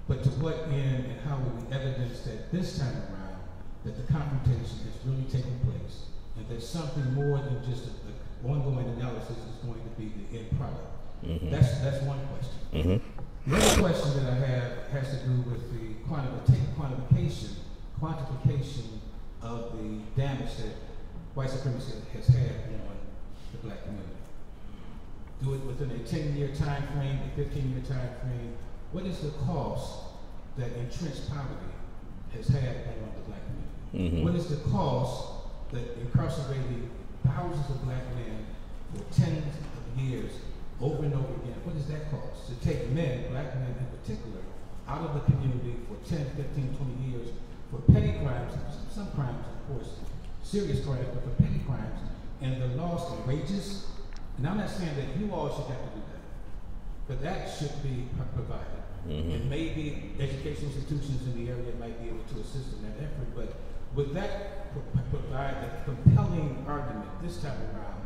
But to what end and how will we evidence that this time around that the confrontation has really taken place and that something more than just an ongoing analysis is going to be the end product? Mhm. That's, that's one question. Mm-hmm. The other question that I have has to do with the quantification, quantification, quantification of the damage that white supremacy has had on the black community. Do it within a ten-year time frame, a fifteen-year time frame. What is the cost that entrenched poverty has had on the black community? Mhm. What is the cost that incarcerating thousands of black men for tens of years over and over again, what does that cost? To take men, black men in particular, out of the community for 10, 15, 20 years for petty crimes, some- some crimes, of course, serious crimes, but for petty crimes, and the loss of wages. And I'm not saying that you all should have to do that, but that should be provided. Mhm. And maybe educational institutions in the area might be able to assist in that effort, but would that pro- pro- provide a compelling argument this time around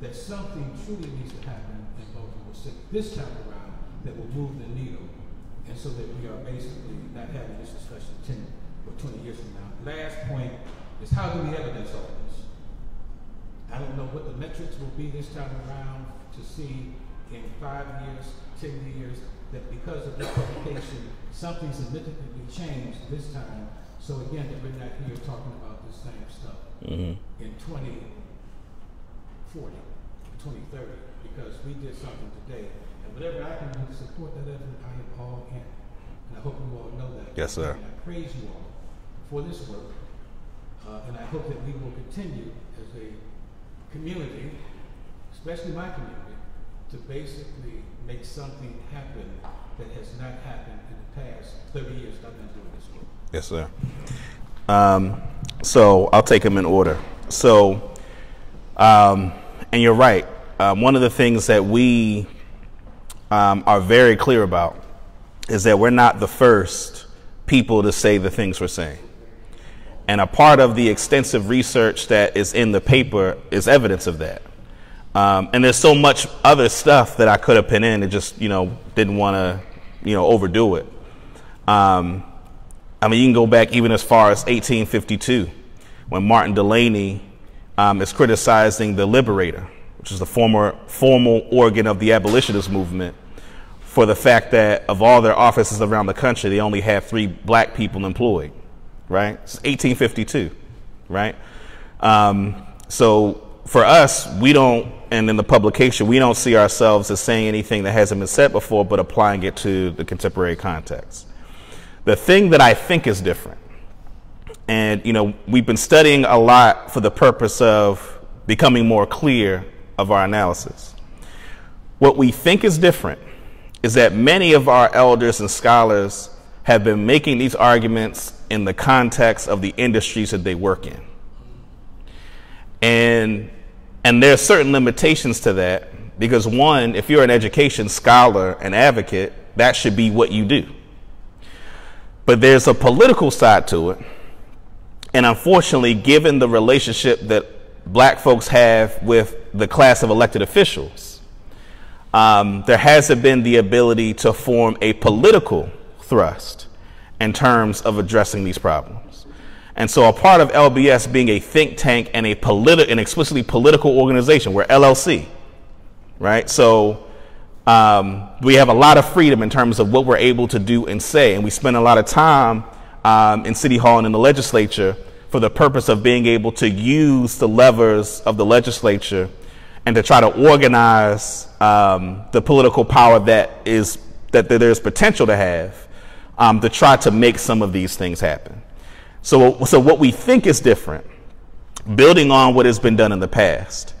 that something truly needs to happen in Baltimore City this time around that will move the needle, and so that we are basically not having this discussion 10 or 20 years from now. Last point is how do we evidence all this? I don't know what the metrics will be this time around to see in five years, 10 years, that because of this publication, something significantly changed this time. So again, that we're not here talking about the same stuff Mm-hmm. in 2040, 2030, because we did something today. And whatever I can do to support that effort, I am all in. And I hope you all know that. Yes, sir. And I praise you all for this work. Uh, and I hope that we will continue as a community, especially my community, to basically make something happen that has not happened in the past 30 years I've been doing this work. Yes, sir. Um, so I'll take them in order. So, um, and you're right. Um, one of the things that we um, are very clear about is that we're not the first people to say the things we're saying. And a part of the extensive research that is in the paper is evidence of that. Um, and there's so much other stuff that I could have put in and just, you know, didn't want to, you know, overdo it. Um, I mean, you can go back even as far as 1852 when Martin Delany um, is criticizing the Liberator, which is the former formal organ of the abolitionist movement, for the fact that of all their offices around the country, they only have three black people employed, right? It's 1852, right? Um, so for us, we don't, and in the publication, we don't see ourselves as saying anything that hasn't been said before, but applying it to the contemporary context. The thing that I think is different, and you know, we've been studying a lot for the purpose of becoming more clear of our analysis. What we think is different is that many of our elders and scholars have been making these arguments in the context of the industries that they work in. And, and there are certain limitations to that because, one, if you're an education scholar and advocate, that should be what you do. But there's a political side to it. And unfortunately, given the relationship that black folks have with the class of elected officials, um, there hasn't been the ability to form a political thrust in terms of addressing these problems. And so, a part of LBS being a think tank and a politi- an explicitly political organization, we're LLC, right? So, um, we have a lot of freedom in terms of what we're able to do and say, and we spend a lot of time um, in City Hall and in the legislature for the purpose of being able to use the levers of the legislature and to try to organize um, the political power that is that there's potential to have um, to try to make some of these things happen. So, so what we think is different, building on what has been done in the past,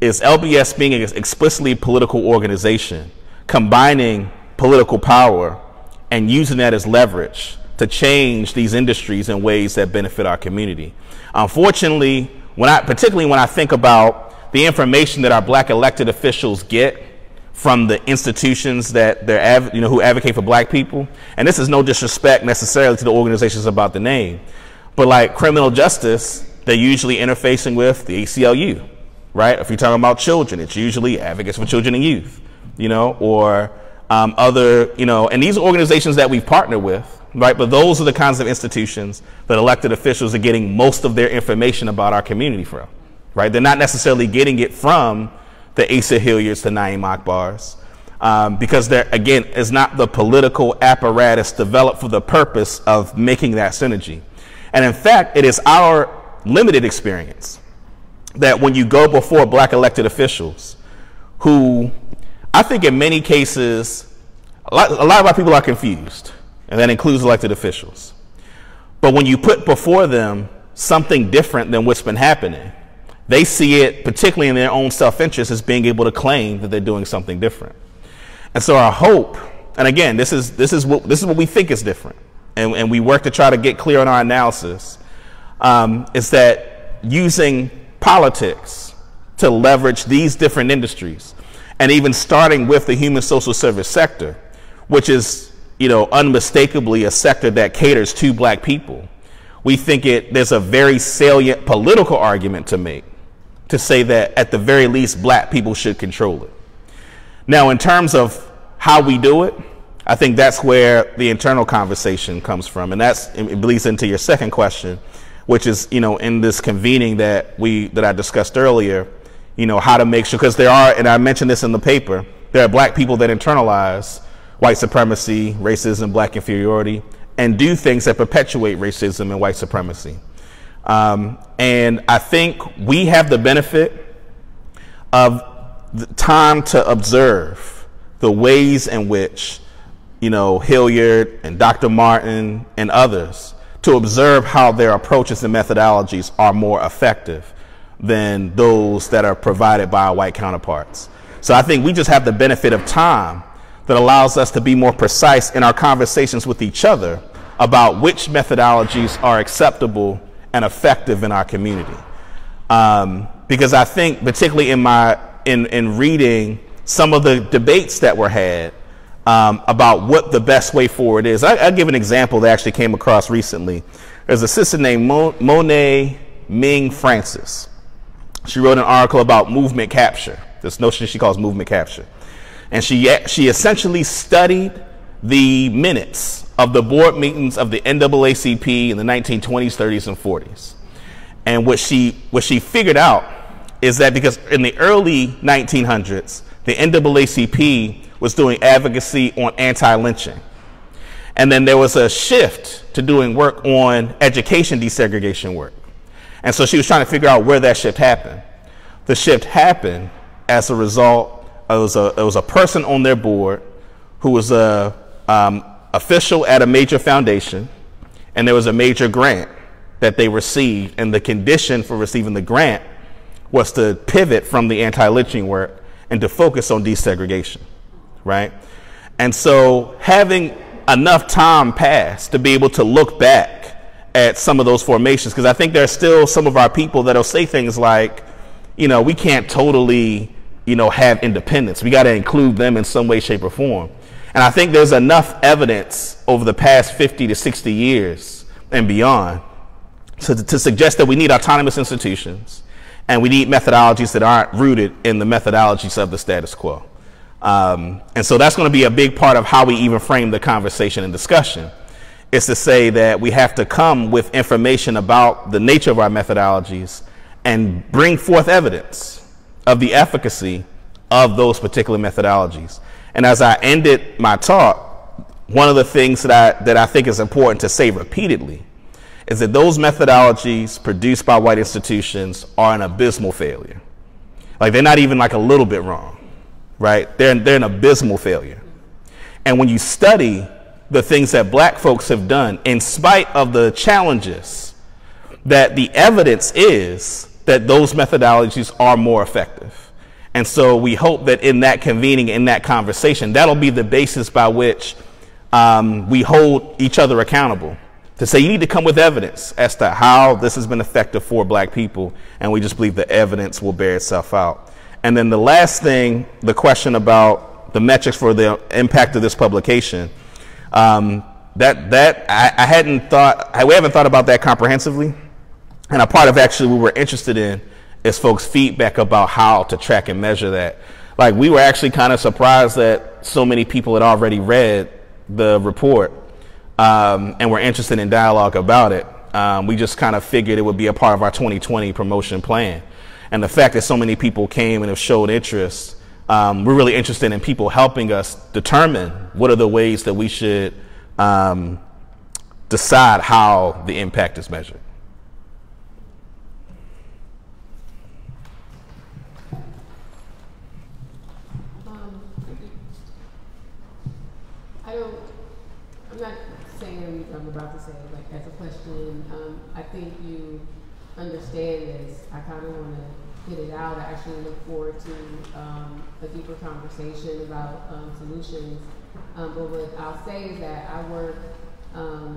is LBS being an explicitly political organization, combining political power and using that as leverage to change these industries in ways that benefit our community. Unfortunately, when I, particularly when I think about the information that our black elected officials get from the institutions that they're, you know, who advocate for black people. And this is no disrespect necessarily to the organizations about the name, but like criminal justice, they're usually interfacing with the ACLU, right? If you're talking about children, it's usually advocates for children and youth, you know, or um, other, you know, and these are organizations that we've partnered with, right? But those are the kinds of institutions that elected officials are getting most of their information about our community from, right? They're not necessarily getting it from the Asa Hilliards, the Na'im Akbars, um, because there, again, is not the political apparatus developed for the purpose of making that synergy. And in fact, it is our limited experience that when you go before black elected officials who I think in many cases, a lot, a lot of our people are confused, and that includes elected officials. But when you put before them something different than what's been happening, they see it, particularly in their own self interest, as being able to claim that they're doing something different. And so our hope, and again, this is, this is, what, this is what we think is different, and, and we work to try to get clear on our analysis, um, is that using politics to leverage these different industries, and even starting with the human social service sector, which is you know, unmistakably a sector that caters to black people, we think it, there's a very salient political argument to make to say that at the very least black people should control it. Now, in terms of how we do it, I think that's where the internal conversation comes from, and that's it bleeds into your second question, which is you know in this convening that we that I discussed earlier, you know how to make sure because there are, and I mentioned this in the paper, there are black people that internalize white supremacy, racism, black inferiority, and do things that perpetuate racism and white supremacy. Um, and I think we have the benefit of the time to observe the ways in which, you know, Hilliard and Dr. Martin and others to observe how their approaches and methodologies are more effective than those that are provided by our white counterparts. So I think we just have the benefit of time that allows us to be more precise in our conversations with each other about which methodologies are acceptable and effective in our community. Um, because I think, particularly in my in, in reading some of the debates that were had um, about what the best way forward is, I, will give an example that actually came across recently. There's a sister named Mo, Monet Ming Francis. She wrote an article about movement capture, this notion she calls movement capture. And she, she essentially studied the minutes of the board meetings of the NAACP in the 1920s, 30s, and 40s. And what she, what she figured out is that because in the early 1900s, the NAACP was doing advocacy on anti lynching. And then there was a shift to doing work on education desegregation work. And so she was trying to figure out where that shift happened. The shift happened as a result, it was a, it was a person on their board who was a um, official at a major foundation, and there was a major grant that they received, and the condition for receiving the grant was to pivot from the anti-lynching work and to focus on desegregation, right? And so having enough time pass to be able to look back at some of those formations because I think there's still some of our people that'll say things like, you know, we can't totally, you know, have independence. We got to include them in some way, shape, or form. And I think there's enough evidence over the past 50 to 60 years and beyond to, to suggest that we need autonomous institutions and we need methodologies that aren't rooted in the methodologies of the status quo. Um, and so that's going to be a big part of how we even frame the conversation and discussion is to say that we have to come with information about the nature of our methodologies and bring forth evidence of the efficacy of those particular methodologies. And as I ended my talk, one of the things that I, that I think is important to say repeatedly is that those methodologies produced by white institutions are an abysmal failure. Like they're not even like a little bit wrong, right? They're, they're an abysmal failure. And when you study the things that black folks have done, in spite of the challenges, that the evidence is that those methodologies are more effective. And so we hope that in that convening, in that conversation, that'll be the basis by which um, we hold each other accountable to say you need to come with evidence as to how this has been effective for black people. And we just believe the evidence will bear itself out. And then the last thing, the question about the metrics for the impact of this publication. Um, that that I, I, hadn't thought I, we haven't thought about that comprehensively, and a part of actually we were interested in is folks' feedback about how to track and measure that. Like we were actually kind of surprised that so many people had already read the report um, and were interested in dialogue about it. Um, we just kind of figured it would be a part of our 2020 promotion plan, and the fact that so many people came and have showed interest um, we're really interested in people helping us determine what are the ways that we should um, decide how the impact is measured. Um, I don't, I'm not saying everything I'm about to say, like, as a question. Um, I think you understand this. I kind of want to get it out. I actually look forward to um, a deeper conversation about um, solutions. Um, but what I'll say is that I work um,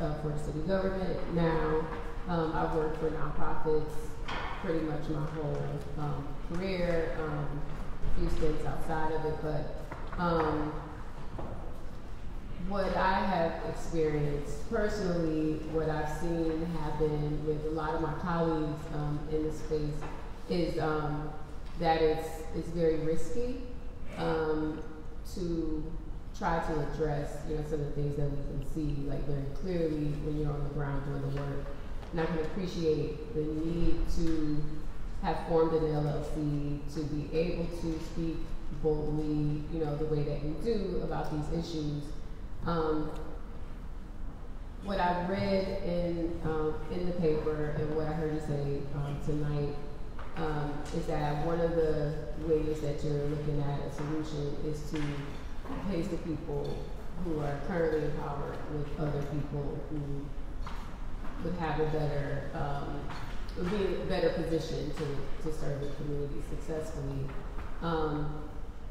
uh, for city government now. Um, I've worked for nonprofits pretty much my whole um, career, a few stints outside of it, but what I have experienced personally, what I've seen happen with a lot of my colleagues um, in the space is um, that it's, it's very risky um, to try to address you know some of the things that we can see like very clearly when you're on the ground doing the work. And I can appreciate the need to have formed an LLC to be able to speak boldly, you know, the way that you do about these issues. Um, what I've read in um, in the paper and what I heard you say um, tonight um, is that one of the ways that you're looking at a solution is to place the people who are currently in power with other people who would have a better, um, would be in a better position to, to serve the community successfully. Um,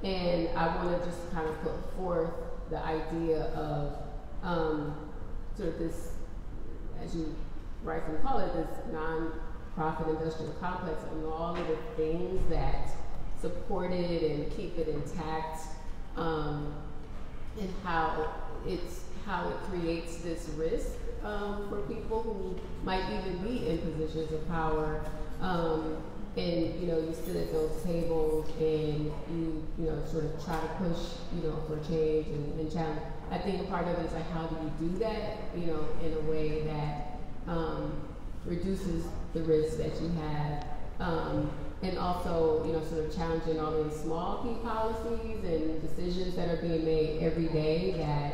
and I want to just kind of put forth the idea of um, sort of this, as you rightfully call it, this non profit industrial complex and all of the things that support it and keep it intact, um, and how it's how it creates this risk um, for people who might even be in positions of power. Um, and you know, you sit at those tables and you you know sort of try to push you know for change and, and challenge. I think a part of it is like how do you do that you know in a way that um, reduces the risks that you have. Um, and also, you know, sort of challenging all these small key policies and decisions that are being made every day that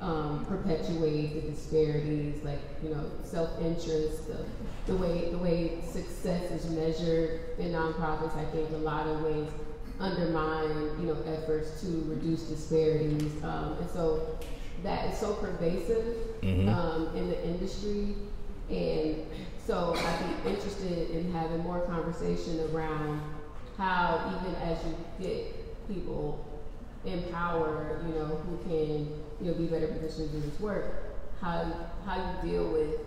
um, perpetuate the disparities, like you know, self-interest, the, the, way the way success is measured in nonprofits. I think a lot of ways undermine you know efforts to reduce disparities, um, and so that is so pervasive mm-hmm. um, in the industry. And so I'd be interested in having more conversation around how even as you get people in power, you know, who can, you know, be better positioned to do this work, how how you deal with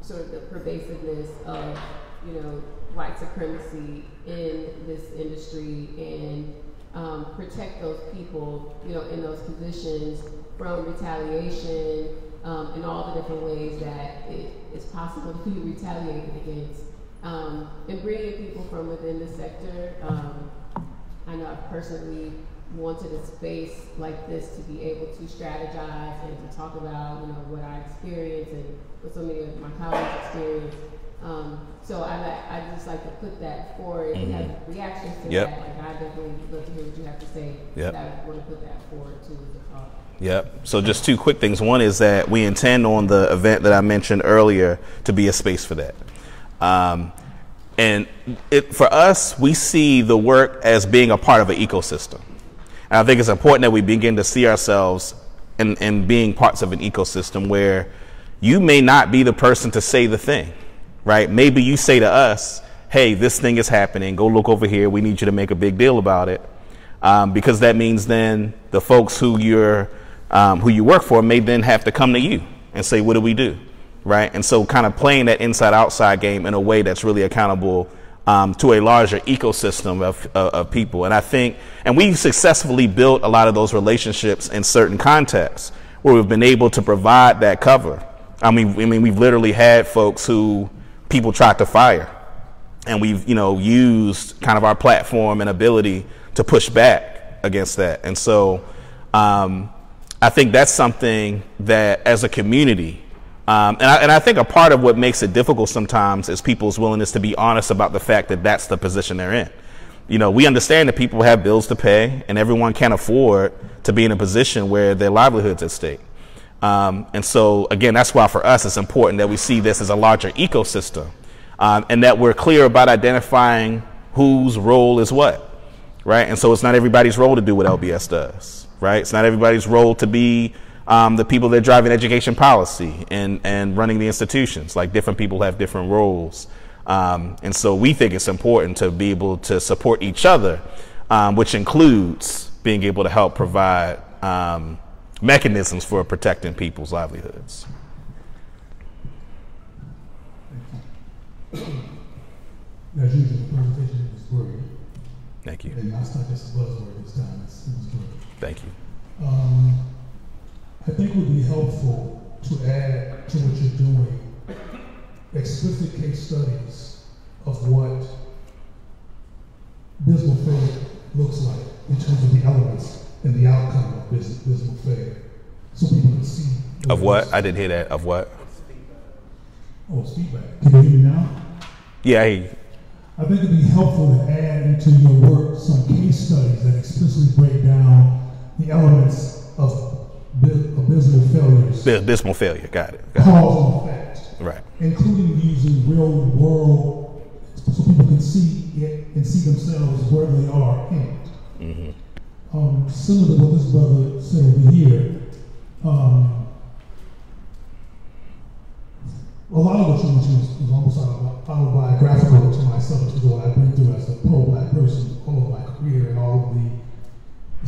sort of the pervasiveness of you know white supremacy in this industry and um, protect those people you know in those positions from retaliation um, in all the different ways that it is possible to be retaliated against um, and bringing people from within the sector. Um, I know I've personally wanted a space like this to be able to strategize and to talk about, you know, what I experience and what so many of my colleagues experience. Um, so I, I just like to put that forward. If you have Mm-hmm. reactions to Yep. that, like I definitely would love to hear what you have to say. Yep. I want to put that forward too as a call. Yep. So just two quick things. One is that we intend on the event that I mentioned earlier to be a space for that. Um, and it, for us, we see the work as being a part of an ecosystem. And I think it's important that we begin to see ourselves in, in being parts of an ecosystem where you may not be the person to say the thing, right? Maybe you say to us, hey, this thing is happening. Go look over here. We need you to make a big deal about it. Um, because that means then the folks who you're um, who you work for may then have to come to you and say, what do we do? Right. And so kind of playing that inside outside game in a way that's really accountable um, to a larger ecosystem of, of, of people. And I think, and we've successfully built a lot of those relationships in certain contexts where we've been able to provide that cover. I mean, I mean, we've literally had folks who people tried to fire and we've you know used kind of our platform and ability to push back against that and so um, i think that's something that as a community um, and, I, and I think a part of what makes it difficult sometimes is people's willingness to be honest about the fact that that's the position they're in. You know we understand that people have bills to pay and everyone can't afford to be in a position where their livelihoods at stake. Um, and so, again, that's why for us it's important that we see this as a larger ecosystem um, and that we're clear about identifying whose role is what, right? And so it's not everybody's role to do what LBS does, right? It's not everybody's role to be um, the people that are driving education policy and, and running the institutions. Like different people have different roles. Um, and so we think it's important to be able to support each other, um, which includes being able to help provide um, mechanisms for protecting people's livelihoods. As usual, the presentation was great, Thank you. and not just a buzzword this time, it's, it was great. Thank you. Um, I think it would be helpful to add to what you're doing explicit case studies of what Bismarck Fair looks like in terms of the elements and the outcome of Bis- Fair, so people can see. Of what? I didn't hear that. Of what? Oh, it's feedback. Can you hear me now? Yeah, I hear you. I think it'd be helpful to add into your work some case studies that explicitly break down the elements of abysmal failures, Bis- Abysmal failure. Got it. Got cause and effect. Right. including using real world so people can see it and see themselves where they are in it. Um, similar to what this brother said over here, um, a lot of what you mentioned was, was almost auto- autobiographical to myself, to what I've been through as a pro-black person all of my career and all of the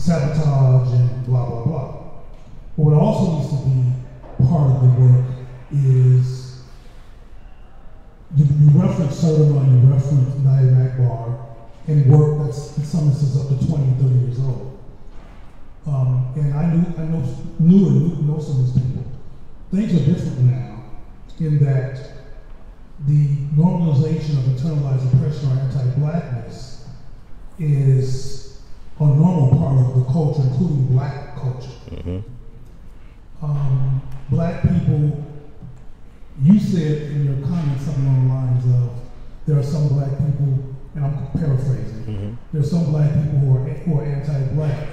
sabotage and blah, blah, blah. But what also needs to be part of the work is you, you reference Sotomayor, you reference Na'im Akbar, and work that's in some instances up to 20, 30 years old. Um, and I knew, I know, knew and know some of these people. Things are different now in that the normalization of internalized oppression or anti-blackness is a normal part of the culture, including black culture. Mm-hmm. Um, black people, you said in your comments something along the lines of there are some black people, and I'm paraphrasing, mm-hmm. there are some black people who are, who are anti-black.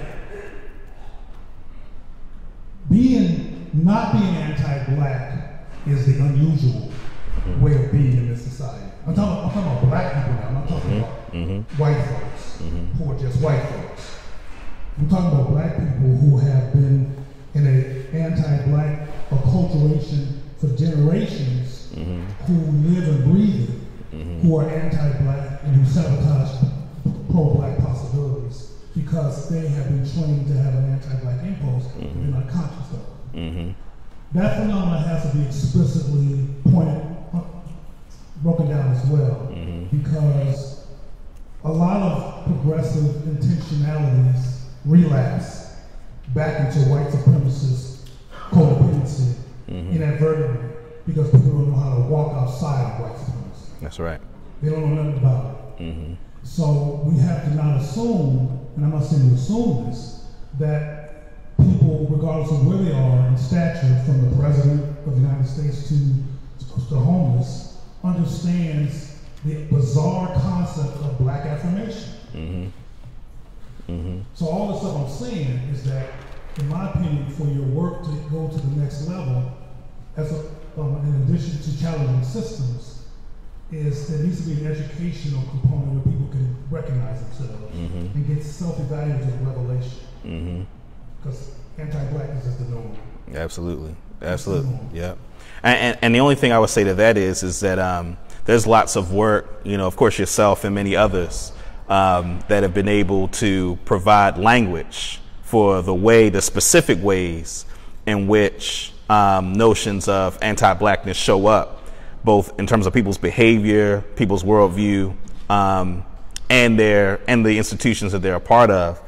Being, not being anti-black is the unusual mm-hmm. way of being in this society. I'm talking, I'm talking about black people now, I'm not talking about mm-hmm. white folks mm-hmm. who are just white folks. I'm talking about black people who have been in an anti-black acculturation for generations mm-hmm. who live and breathe it, mm-hmm. who are anti-black and who sabotage pro-black possibilities because they have been trained to have an anti-black impulse mm-hmm. they're conscious of. Mm-hmm. That phenomenon has to be explicitly pointed, uh, broken down as well mm-hmm. because a lot of progressive intentionalities relapse back into white supremacist codependency mm-hmm. inadvertently because people don't know how to walk outside of white supremacy. That's right. They don't know nothing about it. Mm-hmm. So we have to not assume, and I'm not saying to assume this, that people, regardless of where they are in stature, from the president of the United States to, to the homeless, understands the bizarre concept of black affirmation. Mm-hmm. Mm-hmm. So all the stuff I'm saying is that, in my opinion, for your work to go to the next level, as a, um, in addition to challenging systems, is there needs to be an educational component where people can recognize themselves mm-hmm. and get self-evaluative revelation. Because mm-hmm. anti-blackness is the norm. Absolutely, absolutely, yeah. And, and, and, the only thing I would say to that is, is that um, there's lots of work, you know, of course yourself and many others um, that have been able to provide language for the way, the specific ways in which um, notions of anti-blackness show up both in terms of people's behavior, people's worldview, um, and their and the institutions that they're a part of.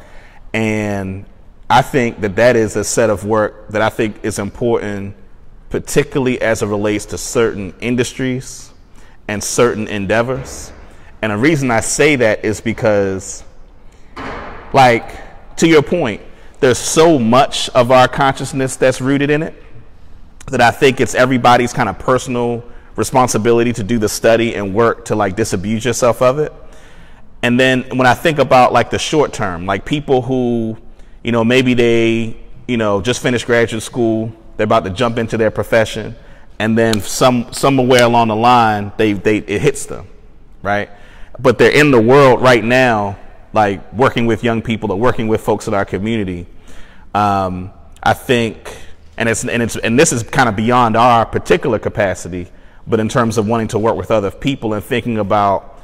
And I think that that is a set of work that I think is important, particularly as it relates to certain industries and certain endeavors. And the reason I say that is because, like, to your point, there's so much of our consciousness that's rooted in it that I think it's everybody's kind of personal responsibility to do the study and work to like disabuse yourself of it. And then when I think about like the short term, like people who, you know, maybe they, you know, just finished graduate school, they're about to jump into their profession, and then some somewhere along the line they they it hits them, right? But they're in the world right now, like working with young people or working with folks in our community. Um, I think, and it's and it's and this is kind of beyond our particular capacity but in terms of wanting to work with other people and thinking about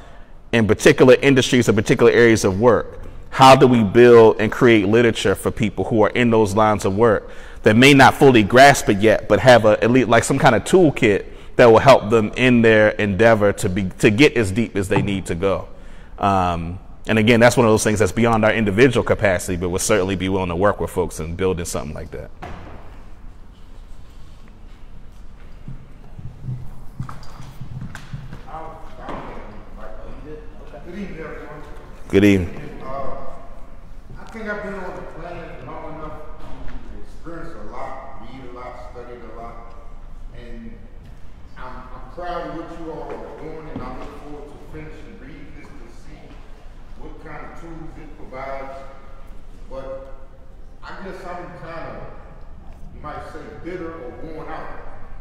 in particular industries or particular areas of work, how do we build and create literature for people who are in those lines of work that may not fully grasp it yet, but have a at least like some kind of toolkit that will help them in their endeavor to be to get as deep as they need to go. Um, and again, that's one of those things that's beyond our individual capacity, but we'll certainly be willing to work with folks in building something like that. Good evening. Uh, I think I've been on the planet long enough to experience a lot, read a lot, studied a lot, and I'm, I'm proud of what you all are doing, and I look forward to finishing reading this to see what kind of tools it provides. But I'm kind of, you might say, bitter or worn out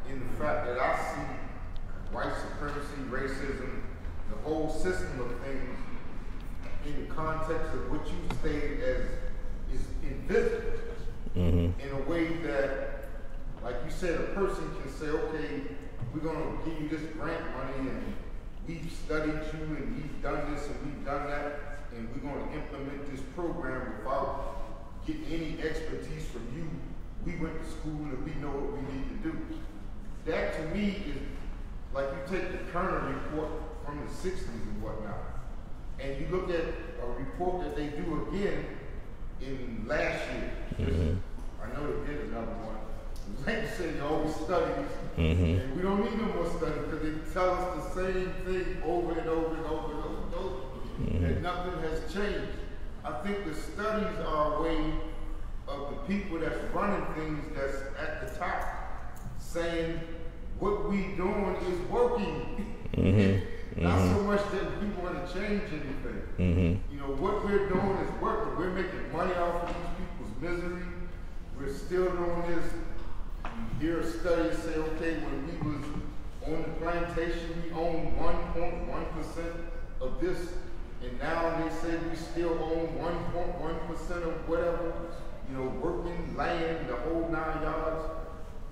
in the fact that I see white supremacy, racism, the whole system of things in the context of what you stated as is invisible mm-hmm. in a way that, like you said, a person can say, okay, we're going to give you this grant money and we've studied you and we've done this and we've done that and we're going to implement this program without getting any expertise from you. We went to school and we know what we need to do. That to me is like you take the Kerner report from the 60s and whatnot and you look at a report that they do again in last year. Mm-hmm. I know they did another one. Like you said, you always studies, mm-hmm. and we don't need no more studies because they tell us the same thing over and over and over and over and over, mm-hmm. and nothing has changed. I think the studies are a way of the people that's running things that's at the top saying what we doing is working. Mm-hmm. Not mm-hmm. so much that we want to change anything. Mm-hmm. You know, what we're doing is working. We're making money off of these people's misery. We're still doing this. You hear studies say, okay, when we was on the plantation, we owned 1.1% of this, and now they say we still own 1.1% of whatever, you know, working land, the whole nine yards.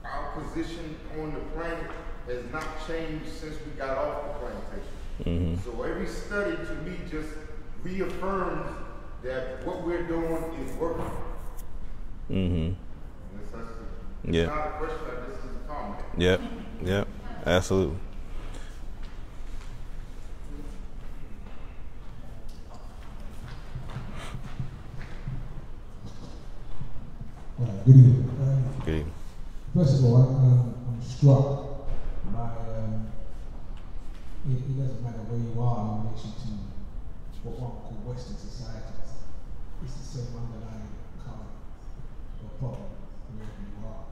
Our position on the planet has not changed since we got off the plantation. Mm-hmm. So every study to me just reaffirms that what we're doing is working. Mm-hmm. Yeah. not a question, this is a comment. Yep, yep, absolutely. Good evening. Good evening. First of all, I'm, I'm struck by, um, it, it doesn't matter where you are in relation to what one call Western societies. It's the same underlying common or problem wherever you are.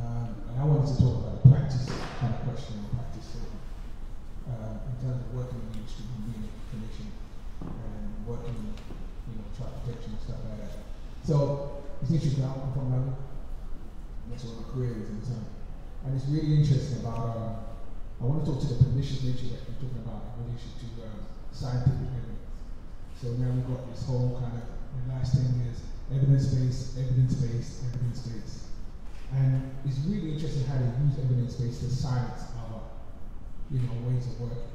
Um, and I wanted to talk about practice kind of question or practice. Uh, in terms of working in the industry, being a clinician, and working, you know, child protection and stuff like that. So, it's interesting, I'm from London. That's what my career is in time. And it's really interesting about, um, I want to talk to the pernicious nature that you're talking about in relation to uh, scientific evidence. So now we've got this whole kind of, the last 10 years, evidence-based, evidence-based, evidence-based. And it's really interesting how they use evidence-based to silence our, you know, ways of working.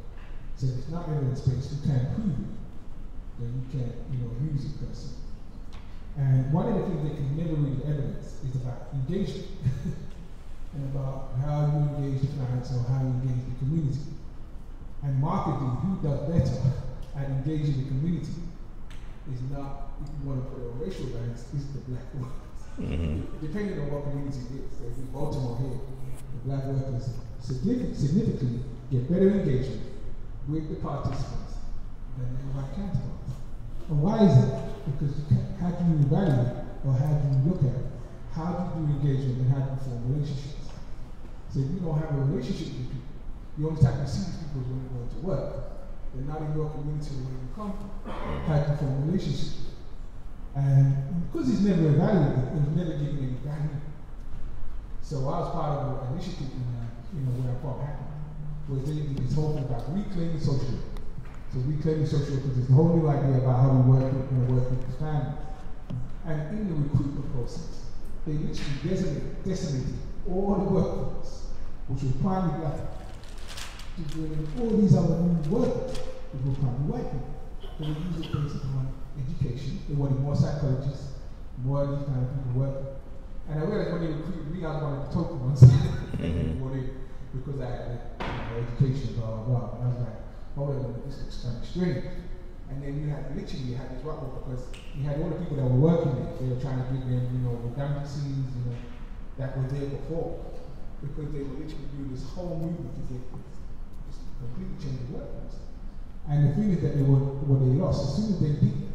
So if it's not evidence-based, you can't prove it. Then you can't, you know, use it. And one of the things that can never read evidence is about engagement and about how you engage the clients or how you engage the community. And marketing, who does better at engaging the community is not, if you want to put a racial lens, is the black workers. Mm-hmm. Depending on what community it is. In Baltimore here, the black workers significantly, significantly get better engagement with the participants than their white counterparts. And why is it? Because how do you evaluate or how do you look at it? How do you engage engagement and how do you form relationships? So if you don't have a relationship with people, the only time you see these people is when you're going to work. They're not in your community where you come from. How do you form a relationship? And because it's never evaluated, it's never given any value. So I was part of an initiative in, uh, you know, where I from happened, was they this whole thing about reclaiming social. So reclaiming social because it's a whole new idea about how we work with, know, work with the families. And in the recruitment process, they literally decimated, decimated all the workforce, which was primarily black, to bring in all these other new workers, which were primarily white people. They would use it based upon education. They wanted more psychologists, more of these kind of people working. And I realized when they recruited me, I was one of the token ones. Mm-hmm. wanted, because I had you know, education, blah, blah, blah. And I was like, hold on. And then you had literally you had this rock because you had all the people that were working there. They were trying to give them, you know, redundancies, you know, that were there before. Because they were literally doing this whole movement to get this completely change the workforce. And the thing is that they were what they lost as soon as they did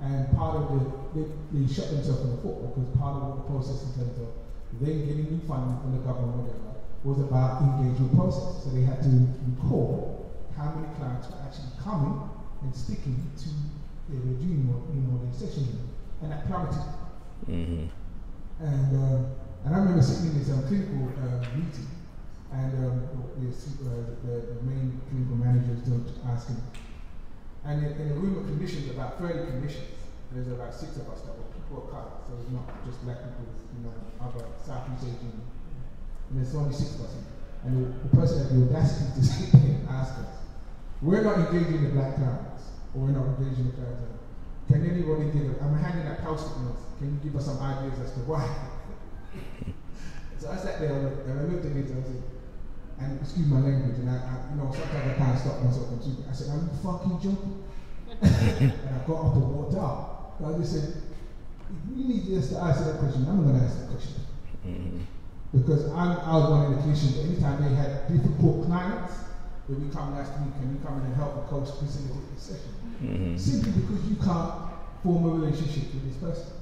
and part of the they, they themselves in the foot because part of the process in terms of them getting new funding from the government whatever was about engagement process. So they had to record how many clients were actually coming and sticking to their regime or you know their session and that plummeted. Mm-hmm. And um, and I remember sitting in this um, clinical uh, meeting, and um, the, uh, the, the main clinical managers don't ask him. And in, in a room of clinicians, about 30 clinicians, there's about six of us that were people of color, so it's not just black people, you know, other Southeast Asian. And there's only six of us. And the, the person had the audacity to sit there and ask us, we're not engaging the black clients, or we're not engaging the clients. Can anybody give it? I'm handing out post-it notes. Can you give us some ideas as to why? so I sat there and I looked at it and I said, and excuse my language, and I, I you know, sometimes I can't stop myself from speaking. I said, are you fucking joking? and I got up and walked out. So I just said, you need to answer that question, I'm not going to answer that question. Mm-hmm. Because I'm, I was one of the clinicians, anytime they had difficult clients, they would come and ask me, can you come in and help the coach facilitate the session? Mm-hmm. Simply because you can't form a relationship with this person.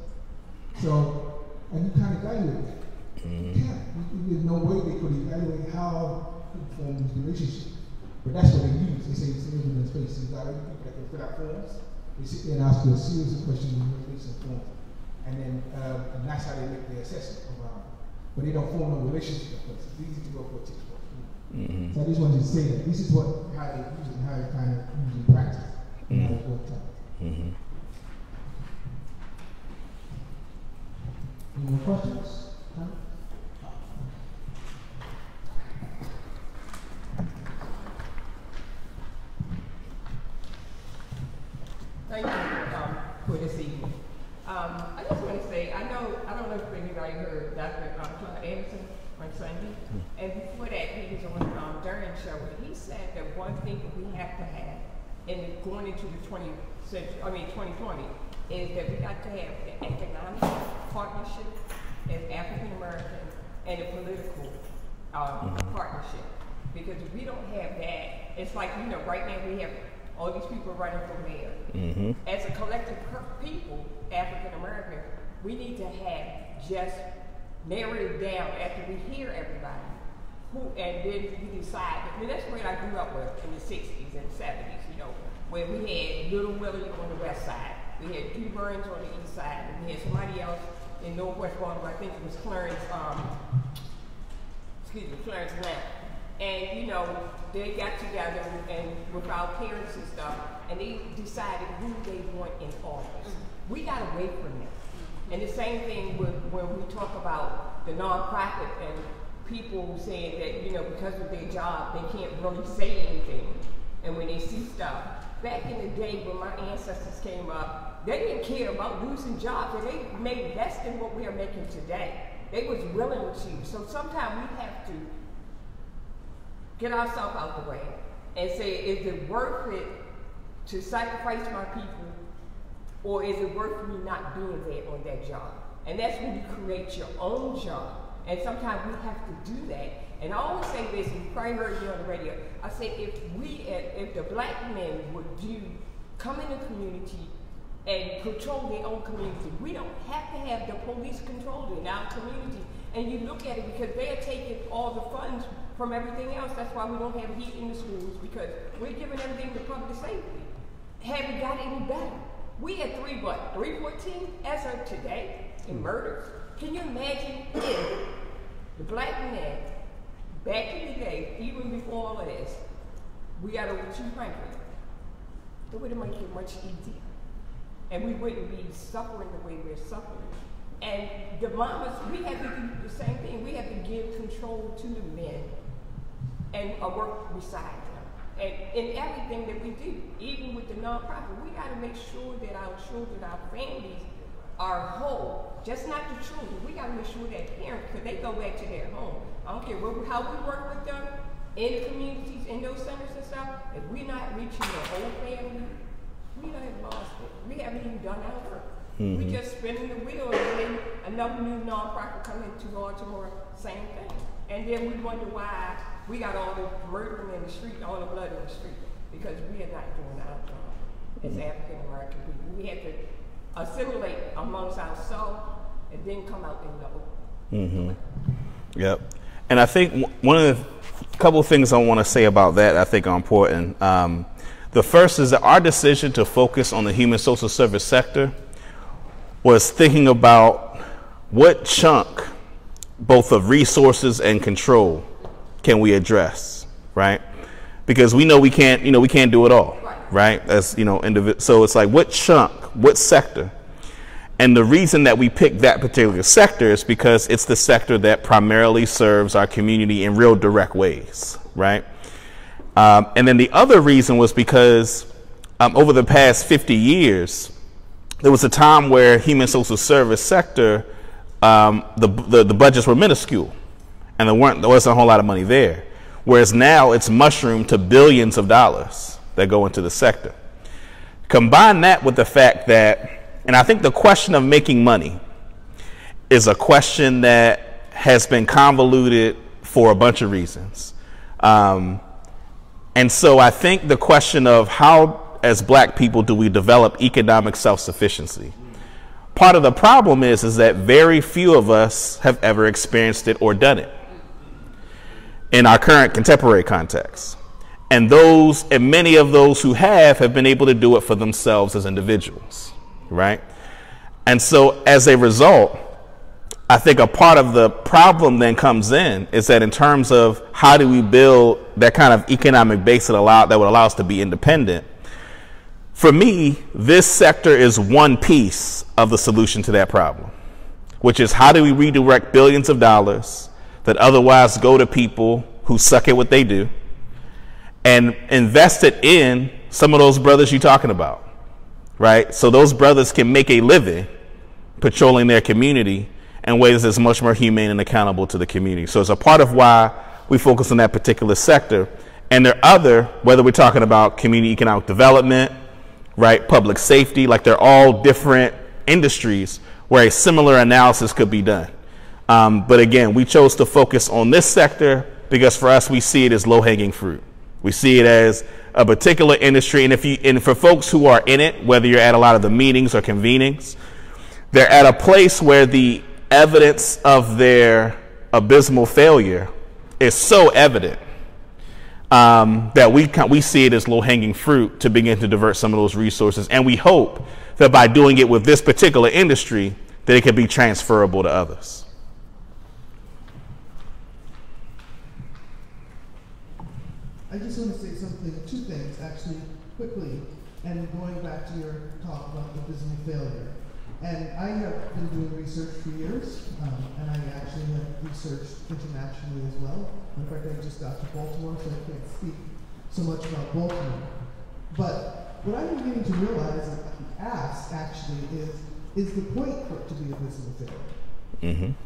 So, and you can't evaluate that. Mm-hmm. You can't. There's no way they could evaluate how to form this relationship. But that's what they use. They say it's evidence based. They got people that can fill out forms. They sit there and ask you a series of questions in evidence forms. And then, uh, and that's how they make their assessment around. Um, but they don't form a relationship with us. It's easy to go for a textbook. So I just wanted to say that this is what how they use it and how they kind of use it in practice. And how it worked out. Any more questions? Comments? Thank you um, for this evening. Um, I just want to say, I know, I don't know if anybody heard Dr. Um, John Anderson on Sunday, and before that, he was on um, Duran show, and he said that one thing that we have to have in going into the 20th century, I mean 2020, is that we got to have the economic partnership as African American and a political um, partnership. Because if we don't have that, it's like, you know, right now we have all these people running for mayor. As a collective per- people, African American, we need to have just narrow it down after we hear everybody. Who, and then we decide, I mean, that's what I grew up with in the sixties and seventies, you know, where we had Little Willie on the west side. We had Du Burns on the east side, and we had somebody else in Northwest Baltimore, I think it was Clarence, um, excuse me, Clarence Lamb. And, you know, they got together and with our parents and stuff, and they decided who they want in office. We got away from that. And the same thing with when we talk about the nonprofit and people saying that, you know, because of their job, they can't really say anything. And when they see stuff, back in the day when my ancestors came up, they didn't care about losing jobs, and they made less than what we are making today. They was willing to. So sometimes we have to get ourselves out of the way and say, is it worth it to sacrifice my people or is it worth me not being there on that job? And that's when you create your own job. And sometimes we have to do that. And I always say this, and you probably heard me on the radio. I say if we, if the black men would do, come in the community and control their own community, we don't have to have the police control in our community. And you look at it because they are taking all the funds from everything else. That's why we don't have heat in the schools because we're giving everything to public safety. Have we got any better? We had three what? 314 as of today in murders. Can you imagine if the black men back in the day, even before all of this, we got over 200. It would have made it much easier. And we wouldn't be suffering the way we're suffering. And the mamas, we have to do the same thing. We have to give control to the men and uh, work beside them. And in everything that we do, even with the nonprofit, we got to make sure that our children, our families are whole. Just not the children. We got to make sure that parents, because they go back to their home. I don't care what, how we work with them in the communities, in those centers and stuff. If we're not reaching the whole family, we don't have lost it. We haven't even done our work. We're mm-hmm. just spinning the wheel and then another new nonprofit coming into Baltimore, same thing. And then we wonder why we got all the murdering in the street, all the blood in the street, because we are not doing our job as African American people. We have to assimilate amongst ourselves and then come out in the open. Yep. And I think one of the couple of things I want to say about that I think are important. Um, the first is that our decision to focus on the human social service sector was thinking about what chunk, both of resources and control, can we address, right? Because we know we can't, you know, we can't do it all, right? As you know, so it's like what chunk, what sector, and the reason that we pick that particular sector is because it's the sector that primarily serves our community in real direct ways, right? Um, and then the other reason was because um, over the past 50 years, there was a time where human social service sector, um, the, the, the budgets were minuscule and there, weren't, there wasn't a whole lot of money there. Whereas now it's mushroomed to billions of dollars that go into the sector. Combine that with the fact that, and I think the question of making money is a question that has been convoluted for a bunch of reasons. Um, and so I think the question of how, as black people, do we develop economic self sufficiency? Part of the problem is, is that very few of us have ever experienced it or done it in our current contemporary context. And those, and many of those who have, have been able to do it for themselves as individuals, right? And so as a result, I think a part of the problem then comes in is that in terms of how do we build that kind of economic base that allow that would allow us to be independent. For me, this sector is one piece of the solution to that problem, which is how do we redirect billions of dollars that otherwise go to people who suck at what they do and invest it in some of those brothers you're talking about, right? So those brothers can make a living patrolling their community in ways that's much more humane and accountable to the community. So it's a part of why we focus on that particular sector. And there are other, whether we're talking about community economic development, right, public safety, like they're all different industries where a similar analysis could be done. Um, but again, we chose to focus on this sector because for us, we see it as low hanging fruit. We see it as a particular industry, and if you and for folks who are in it, whether you're at a lot of the meetings or convenings, they're at a place where the evidence of their abysmal failure is so evident um, that we we see it as low hanging fruit to begin to divert some of those resources, and we hope that by doing it with this particular industry, that it can be transferable to others. I just want to say something, two things actually, quickly, and going back to your talk about the abysmal failure. And I have been doing research for years, um, and I actually have researched internationally as well. In fact, I just got to Baltimore, so I can't speak so much about Baltimore. But what I'm beginning to realize and ask actually is, is the point for it to be abysmal failure? Mm-hmm.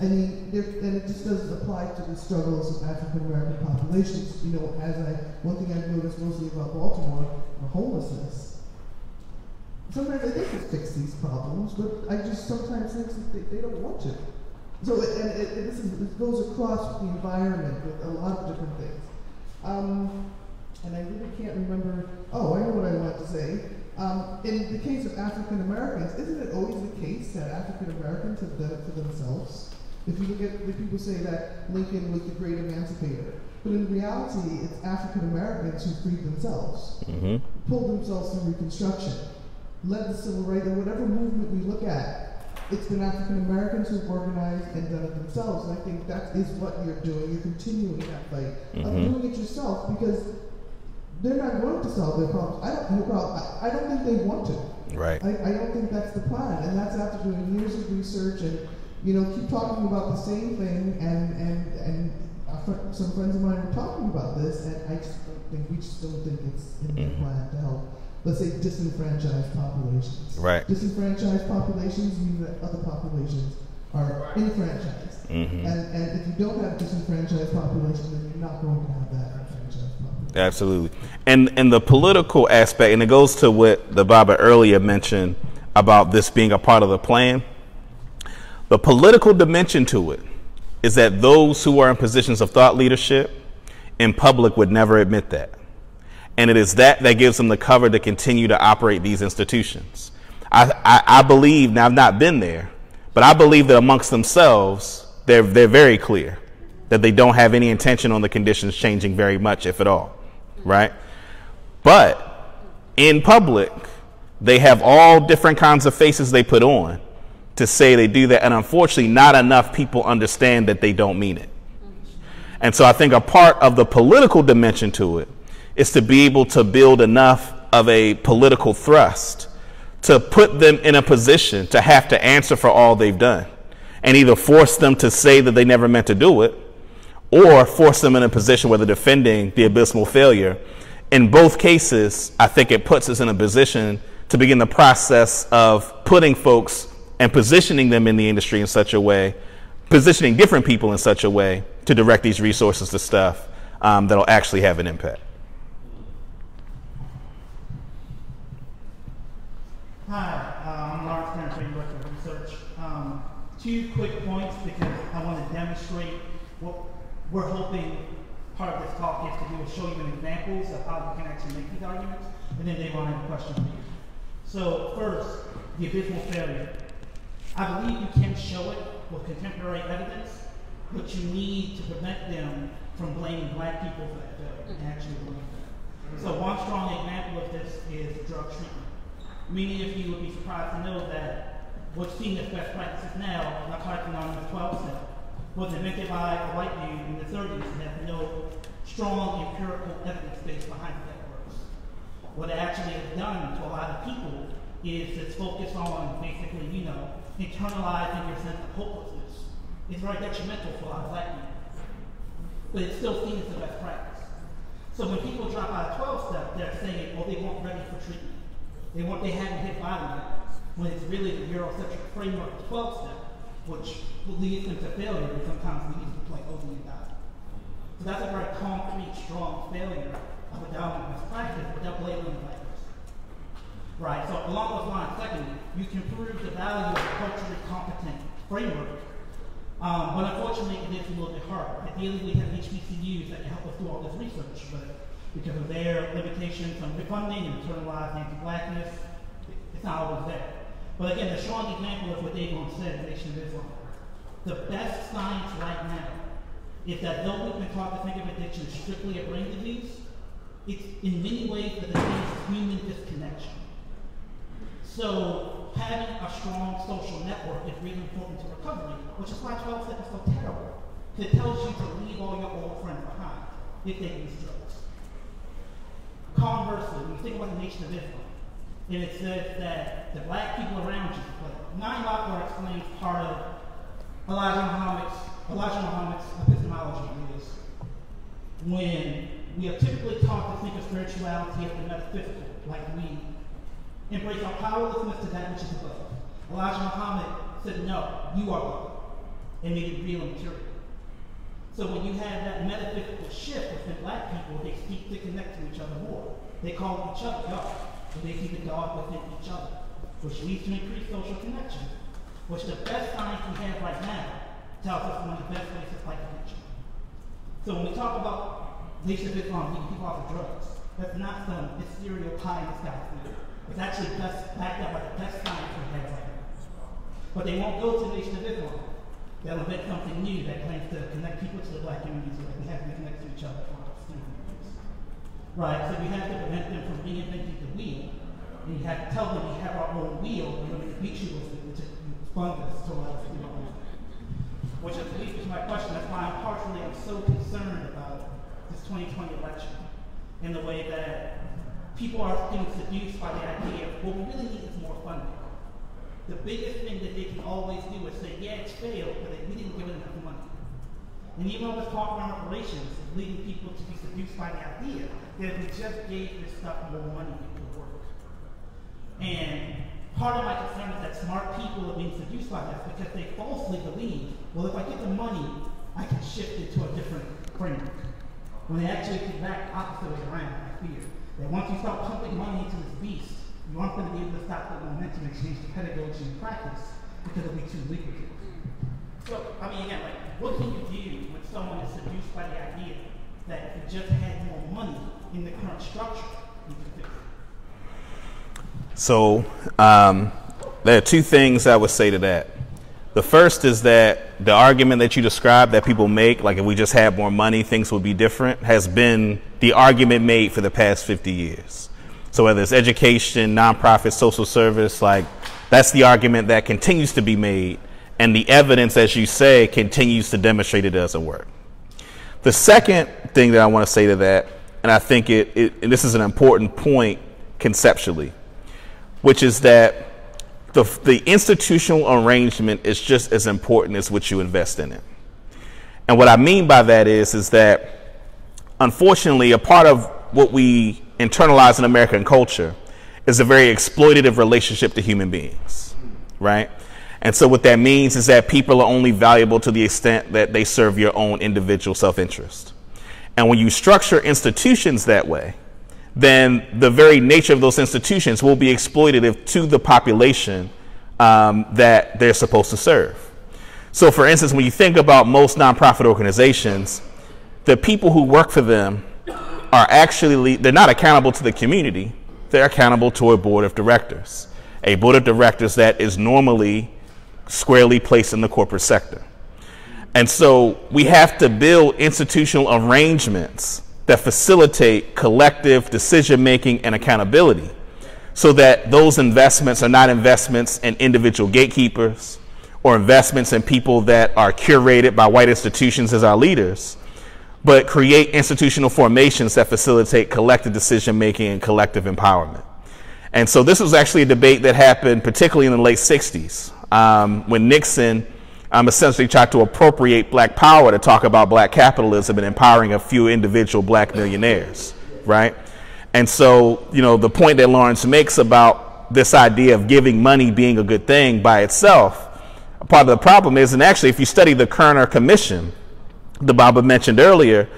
I mean, there, and it just doesn't apply to the struggles of African American populations. You know, as I, one thing I've noticed mostly about Baltimore, homelessness. Sometimes I think we fix these problems, but I just sometimes think they, they don't want to. So, and it, it, it goes across the environment with a lot of different things. Um, and I really can't remember, oh, I know what I wanted to say. Um, in the case of African Americans, isn't it always the case that African Americans have done it for themselves? If you look at the people say that Lincoln was the great emancipator, but in reality, it's African Americans who freed themselves, Mm-hmm. pulled themselves through Reconstruction, led the civil rights, and whatever movement we look at, it's been African Americans who've organized and done it themselves. And I think that is what you're doing. You're continuing that fight of Mhm. doing it yourself because they're not going to solve their problems. I don't. No problem. I, I don't think they want to. Right. I, I don't think that's the plan, and that's after doing years of research and you know keep talking about the same thing. And and and fr- some friends of mine were talking about this, and I just don't think we just don't think it's in their Mhm. plan to help. Let's say disenfranchised populations. Right. Disenfranchised populations mean that other populations are enfranchised. Mhm. And and if you don't have disenfranchised population, then you're not going to have that enfranchised population. Absolutely. And and the political aspect, and it goes to what the Baba earlier mentioned about this being a part of the plan. The political dimension to it is that those who are in positions of thought leadership in public would never admit that. And it is that that gives them the cover to continue to operate these institutions. I, I, I believe, now I've not been there, but I believe that amongst themselves, they're, they're very clear that they don't have any intention on the conditions changing very much, if at all, right? But in public, they have all different kinds of faces they put on to say they do that. And unfortunately, not enough people understand that they don't mean it. And so I think a part of the political dimension to it is to be able to build enough of a political thrust to put them in a position to have to answer for all they've done and either force them to say that they never meant to do it or force them in a position where they're defending the abysmal failure. In both cases, I think it puts us in a position to begin the process of putting folks and positioning them in the industry in such a way, positioning different people in such a way to direct these resources to stuff um, that'll actually have an impact. Hi, uh, I'm Lawrence Grandpre, Director of Research. Um, two quick points because I want to demonstrate what we're hoping part of this talk is to do is show you an examples of how you can actually make these arguments, and then they run into questions for you. So first, the abysmal failure. I believe you can show it with contemporary evidence, but you need to prevent them from blaming black people for that failure mm-hmm. and actually believe that. So one strong example of this is drug treatment. Many of you would be surprised to know that what's seen as best practices now, narcotic anonymous 12 step, was invented by a white dude in the 30s and has no strong empirical evidence base behind it that works. What it actually has done to a lot of people is it's focused on basically, you know, internalizing your sense of hopelessness. It's very detrimental for a lot of black people. But it's still seen as the best practice. So when people drop out of 12 step, they're saying, oh, they weren't ready for treatment. They want they hadn't hit bottom yet. When it's really the Eurocentric framework of 12 step, which leads them to failure and sometimes leads to play over and die. So that's a very concrete, strong failure of a dominant best practice without labeling the. Right, so along those lines, secondly, you can prove the value of a culturally competent framework. Um, but unfortunately, it is a little bit hard. Ideally, we have HBCUs that can help us do all this research, but because of their limitations on funding and internalized anti-blackness, it's not always there. But again, the strong example of what Dayvon said, the Nation of Islam. The best science right now is that though we've been taught to think of addiction strictly a brain disease, it's in many ways the disease human disconnection. So having a strong social network is really important to recovery, which is why 12 step is so terrible. It tells you to leave all your old friends behind if they use drugs. Conversely, when you think about the Nation of Islam, and it says that the black people around you, but Nine Lockwood explains part of Elijah Muhammad's, Elijah Muhammad's epistemology is when we are typically taught to think of spirituality as the metaphysical, like we embrace our powerlessness to that which is above. Elijah Muhammad said, No, you are God, and made it real and material. So when you have that metaphysical shift within black people, they seek to connect to each other more. They call each other God, but they see the God within each other, which leads to increased social connection, which the best science we have right now tells us one of the best ways to fight addiction. So when we talk about Nation of Islam getting people off of drugs, that's not some ethereal pie in the sky thing. It's actually best backed up by the best science we have right. But they won't go to Nation of Islam. They'll invent something new that claims to connect people to the black community so that we have to connect to each other for Right, so we have to prevent them from reinventing the wheel. And you have to tell them we have our own wheel, we're going to beat you which is fund us to allow us to do Which is leads to my question. That's why I'm partially I'm so concerned about this 2020 election in the way that people are being seduced by the idea of what we really need is more funding. The biggest thing that they can always do is say, yeah, it's failed, but we didn't give it enough money. And even all this talk around reparations is leading people to be seduced by the idea that if we just gave this stuff more money, it would work. And part of my concern is that smart people are being seduced by that because they falsely believe, well, if I get the money, I can shift it to a different framework. When they actually get back opposite way around, I fear. That once you start pumping money into this beast, you aren't going to be able to stop the momentum and change the pedagogy and practice because it'll be too lucrative. So, I mean, again, like, what can you do when someone is seduced by the idea that if you just had more money in the current structure, you could fix it? So, um, there are two things I would say to that. The first is that the argument that you described that people make, like if we just had more money, things would be different, has been the argument made for the past 50 years. So whether it's education, nonprofit, social service, like that's the argument that continues to be made. And the evidence, as you say, continues to demonstrate it doesn't work. The second thing that I want to say to that, and I think it, it and this is an important point conceptually, which is that the, the institutional arrangement is just as important as what you invest in it. And what I mean by that is, is that unfortunately, a part of what we internalize in American culture is a very exploitative relationship to human beings, right? And so what that means is that people are only valuable to the extent that they serve your own individual self-interest. And when you structure institutions that way, then the very nature of those institutions will be exploitative to the population um, that they're supposed to serve. So, for instance, when you think about most nonprofit organizations, the people who work for them are actually they're not accountable to the community; they're accountable to a board of directors, a board of directors that is normally squarely placed in the corporate sector. And so, we have to build institutional arrangements that facilitate collective decision making and accountability so that those investments are not investments in individual gatekeepers or investments in people that are curated by white institutions as our leaders, but create institutional formations that facilitate collective decision making and collective empowerment. And so this was actually a debate that happened particularly in the late 60s um, when Nixon um, essentially tried to appropriate black power to talk about black capitalism and empowering a few individual black millionaires, right? And so, you know, the point that Lawrence makes about this idea of giving money being a good thing by itself, part of the problem is, and actually, if you study the Kerner Commission, the Baba mentioned earlier,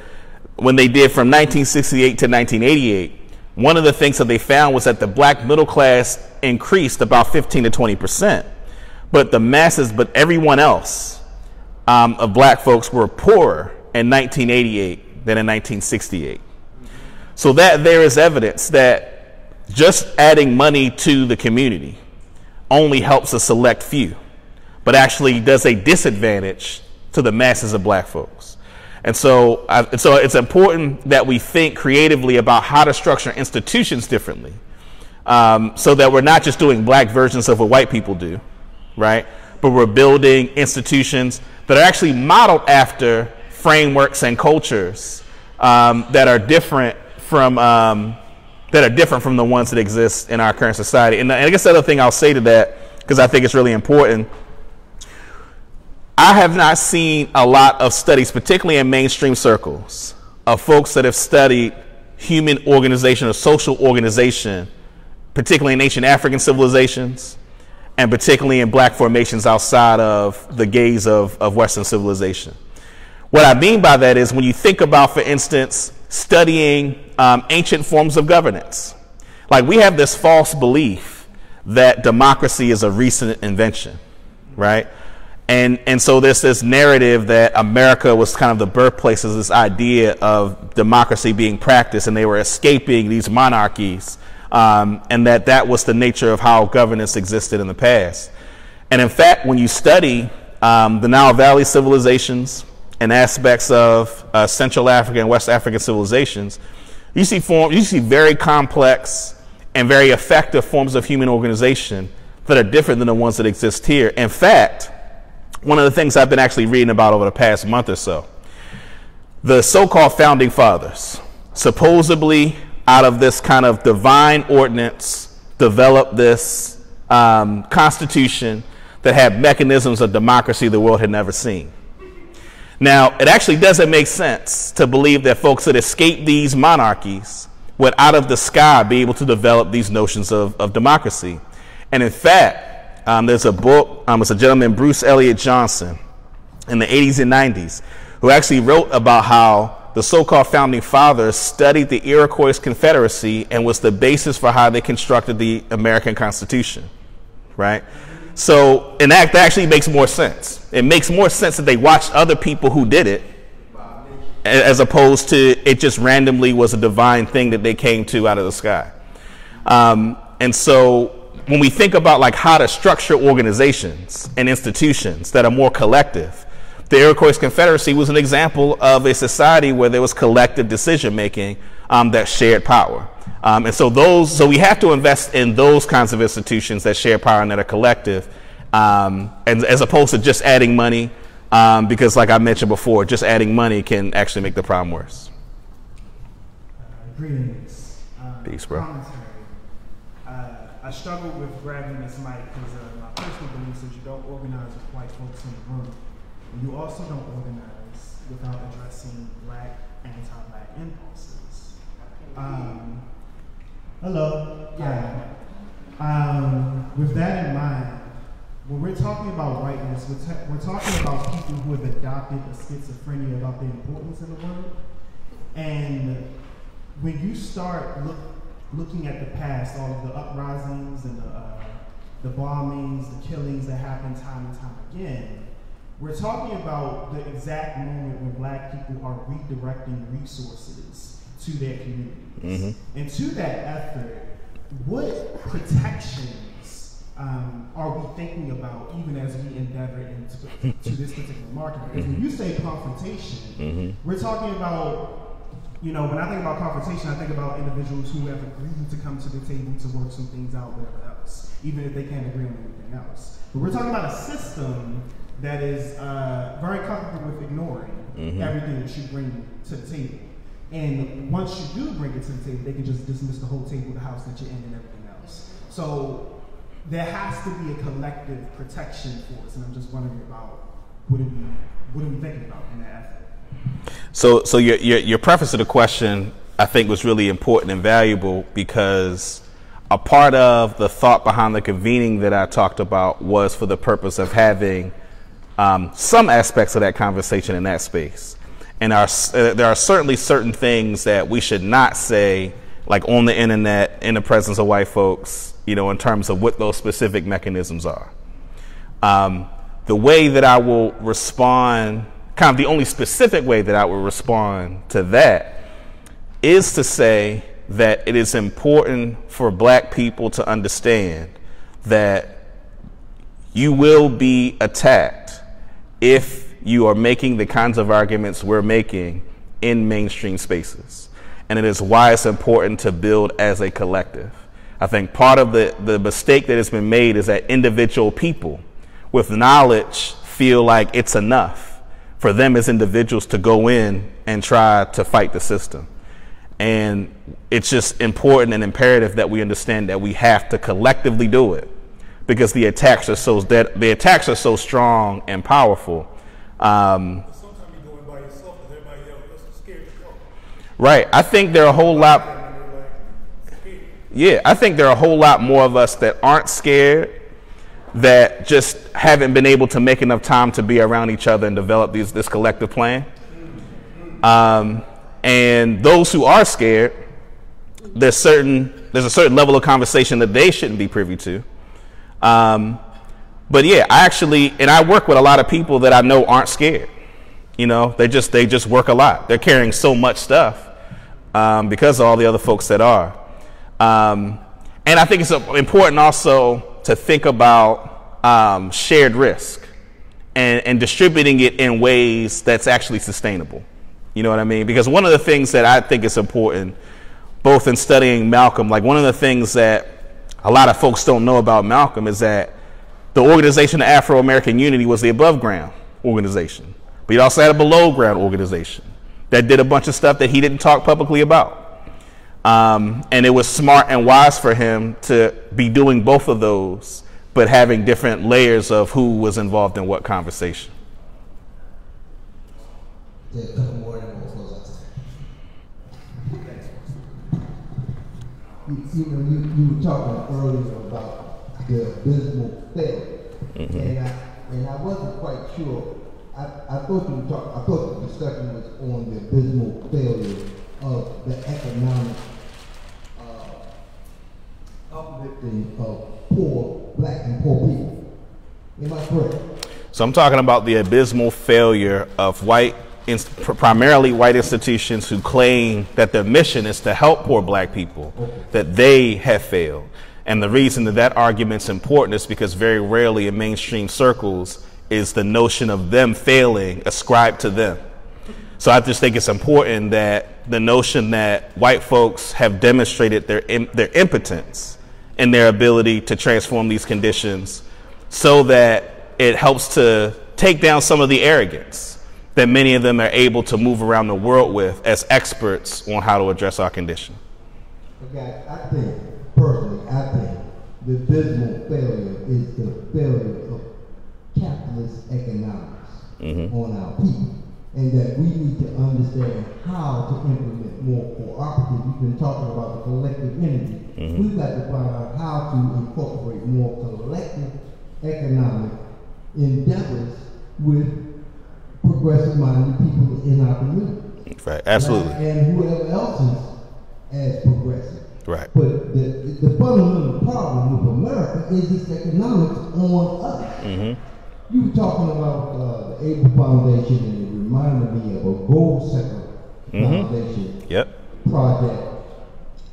when they did from 1968 to 1988, one of the things that they found was that the black middle class increased about 15 to 20 percent but the masses, but everyone else um, of black folks were poorer in 1988 than in 1968. So that there is evidence that just adding money to the community only helps a select few, but actually does a disadvantage to the masses of black folks. And so, I, so it's important that we think creatively about how to structure institutions differently, um, so that we're not just doing black versions of what white people do, right? But we're building institutions that are actually modeled after frameworks and cultures um, that are different from um, that are different from the ones that exist in our current society. And, and I guess the other thing I'll say to that, because I think it's really important, I have not seen a lot of studies, particularly in mainstream circles, of folks that have studied human organization or social organization, particularly in ancient African civilizations, and particularly in black formations outside of the gaze of, of Western civilization. What I mean by that is when you think about, for instance, studying um, ancient forms of governance, like we have this false belief that democracy is a recent invention, right? And, and so there's this narrative that America was kind of the birthplace of this idea of democracy being practiced, and they were escaping these monarchies, um, and that that was the nature of how governance existed in the past. And in fact, when you study um, the Nile Valley civilizations, and aspects of uh, Central African and West African civilizations, you see form, you see very complex and very effective forms of human organization that are different than the ones that exist here. In fact, one of the things I've been actually reading about over the past month or so, the so-called founding fathers, supposedly out of this kind of divine ordinance, developed this um, constitution that had mechanisms of democracy the world had never seen. Now, it actually doesn't make sense to believe that folks that escaped these monarchies would out of the sky be able to develop these notions of, of democracy. And in fact, um, there's a book, um, it's a gentleman, Bruce Elliott Johansen, in the 80s and 90s, who actually wrote about how the so-called founding fathers studied the Iroquois Confederacy and was the basis for how they constructed the American Constitution, right? So, and that, that actually makes more sense. It makes more sense that they watched other people who did it as opposed to it just randomly was a divine thing that they came to out of the sky. Um, and so when we think about like how to structure organizations and institutions that are more collective, the Iroquois Confederacy was an example of a society where there was collective decision making um, that shared power. Um, and so those, so we have to invest in those kinds of institutions that share power and that are collective, um, and as opposed to just adding money, um, because like I mentioned before, just adding money can actually make the problem worse. Uh, greetings. Uh, Peace, bro. Uh, I struggled with grabbing this mic because uh, my personal belief is you don't organize with white folks in the room. You also don't organize without addressing black, anti-black impulses. Um, Hello. Yeah. Um, with that in mind, when we're talking about whiteness, we're, ta- we're talking about people who have adopted a schizophrenia about the importance of the word. And when you start look, looking at the past, all of the uprisings and the, uh, the bombings, the killings that happen time and time again, we're talking about the exact moment when black people are redirecting resources to their communities. Mm-hmm. And to that effort, what protections um, are we thinking about even as we endeavor into to this particular market? Because when you say confrontation, mm-hmm. we're talking about, you know, when I think about confrontation, I think about individuals who have agreed to come to the table to work some things out, whatever even if they can't agree on anything else. But we're talking about a system that is uh, very comfortable with ignoring mm-hmm. everything that you bring to the table. And once you do bring it to the table, they can just dismiss the whole table, the house that you're in, and everything else. So there has to be a collective protection for us, and I'm just wondering about what are we, what are we thinking about in that effort? So, so your, your, your preface to the question, I think, was really important and valuable because a part of the thought behind the convening that I talked about was for the purpose of having um, some aspects of that conversation in that space. And our, uh, there are certainly certain things that we should not say, like on the internet, in the presence of white folks, you know, in terms of what those specific mechanisms are. Um, the way that I will respond, kind of the only specific way that I will respond to that, is to say that it is important for black people to understand that you will be attacked if you are making the kinds of arguments we're making in mainstream spaces. And it is why it's important to build as a collective. I think part of the, the mistake that has been made is that individual people with knowledge feel like it's enough for them as individuals to go in and try to fight the system. And it's just important and imperative that we understand that we have to collectively do it because the attacks are so that the attacks are so strong and powerful. Um, right. I think there are a whole lot. Yeah, I think there are a whole lot more of us that aren't scared that just haven't been able to make enough time to be around each other and develop these, this collective plan. Um, and those who are scared, there's certain there's a certain level of conversation that they shouldn't be privy to. Um, but yeah, I actually and I work with a lot of people that I know aren't scared. You know, they just they just work a lot. They're carrying so much stuff um, because of all the other folks that are. Um, and I think it's important also to think about um, shared risk and, and distributing it in ways that's actually sustainable. You know what I mean? Because one of the things that I think is important, both in studying Malcolm, like one of the things that a lot of folks don't know about Malcolm is that the organization of Afro American Unity was the above ground organization, but he also had a below ground organization that did a bunch of stuff that he didn't talk publicly about. Um, and it was smart and wise for him to be doing both of those, but having different layers of who was involved in what conversation. Yeah, a couple more and we'll close out You, you know, you, you were talking earlier about the abysmal failure, mm-hmm. and I and I wasn't quite sure. I, I thought you were talking. I thought the discussion was on the abysmal failure of the economic uplifting of poor, black and poor people. Am I correct? So I'm talking about the abysmal failure of white, primarily white institutions who claim that their mission is to help poor black people, that they have failed. And the reason that that argument's important is because very rarely in mainstream circles is the notion of them failing ascribed to them. So I just think it's important that the notion that white folks have demonstrated their, their impotence and their ability to transform these conditions so that it helps to take down some of the arrogance that many of them are able to move around the world with as experts on how to address our condition. Okay, I think, personally, I think the dismal failure is the failure of capitalist economics mm-hmm. on our people and that we need to understand how to implement more cooperative. We've been talking about the collective energy. Mm-hmm. We've got to find out how to incorporate more collective economic endeavors with progressive-minded people in our community. Right, absolutely. Right? And whoever else is as progressive. Right. But the, the fundamental problem with America is its economics on us. Mm-hmm. You were talking about uh, the Abell Foundation and it reminded me of a Goldseker mm-hmm. Foundation yep. project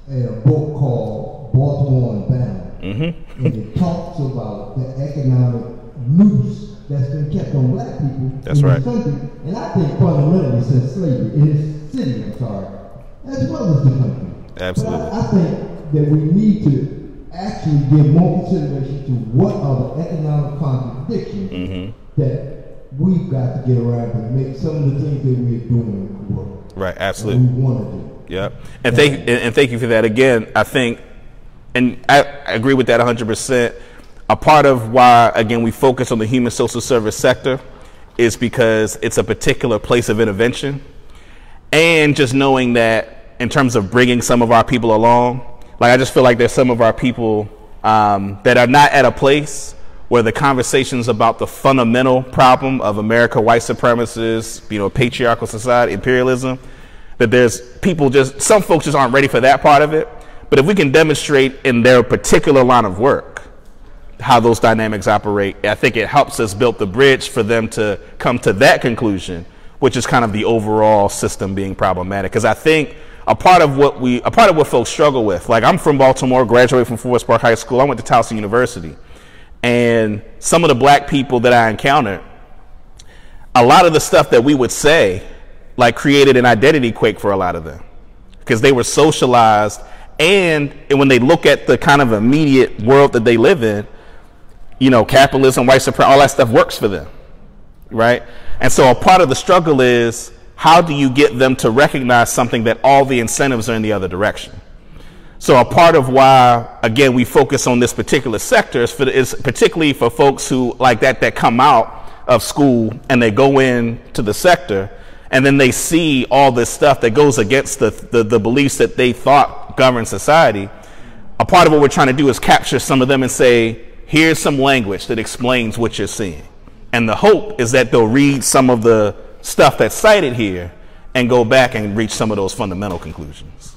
and a book called Baltimore Unbound. Mm-hmm. and it talks about the economic noose that's been kept on black people that's in right. this country. And I think fundamentally since slavery, in this city, I'm sorry, as well as the country. Absolutely. But I, I think that we need to actually give more consideration to what are the economic contradictions mm-hmm. that we've got to get around to make some of the things that we're doing work. Right, absolutely. we want to do. Yep. And thank and thank you for that again. I think, and I, I agree with that 100. percent A part of why again we focus on the human social service sector is because it's a particular place of intervention, and just knowing that in terms of bringing some of our people along like I just feel like there's some of our people um, that are not at a place where the conversations about the fundamental problem of America, white supremacists, you know, patriarchal society, imperialism, that there's people just some folks just aren't ready for that part of it. But if we can demonstrate in their particular line of work how those dynamics operate. I think it helps us build the bridge for them to come to that conclusion, which is kind of the overall system being problematic. Because I think a part of what we, a part of what folks struggle with, like I'm from Baltimore, graduated from Forest Park High School, I went to Towson University, and some of the black people that I encountered, a lot of the stuff that we would say, like created an identity quake for a lot of them, because they were socialized, and, and when they look at the kind of immediate world that they live in, you know, capitalism, white supremacy, all that stuff works for them, right? And so a part of the struggle is how do you get them to recognize something that all the incentives are in the other direction? So a part of why, again, we focus on this particular sector is, for, is particularly for folks who like that that come out of school and they go in to the sector and then they see all this stuff that goes against the, the, the beliefs that they thought govern society. A part of what we're trying to do is capture some of them and say, here's some language that explains what you're seeing. And the hope is that they'll read some of the stuff that's cited here and go back and reach some of those fundamental conclusions.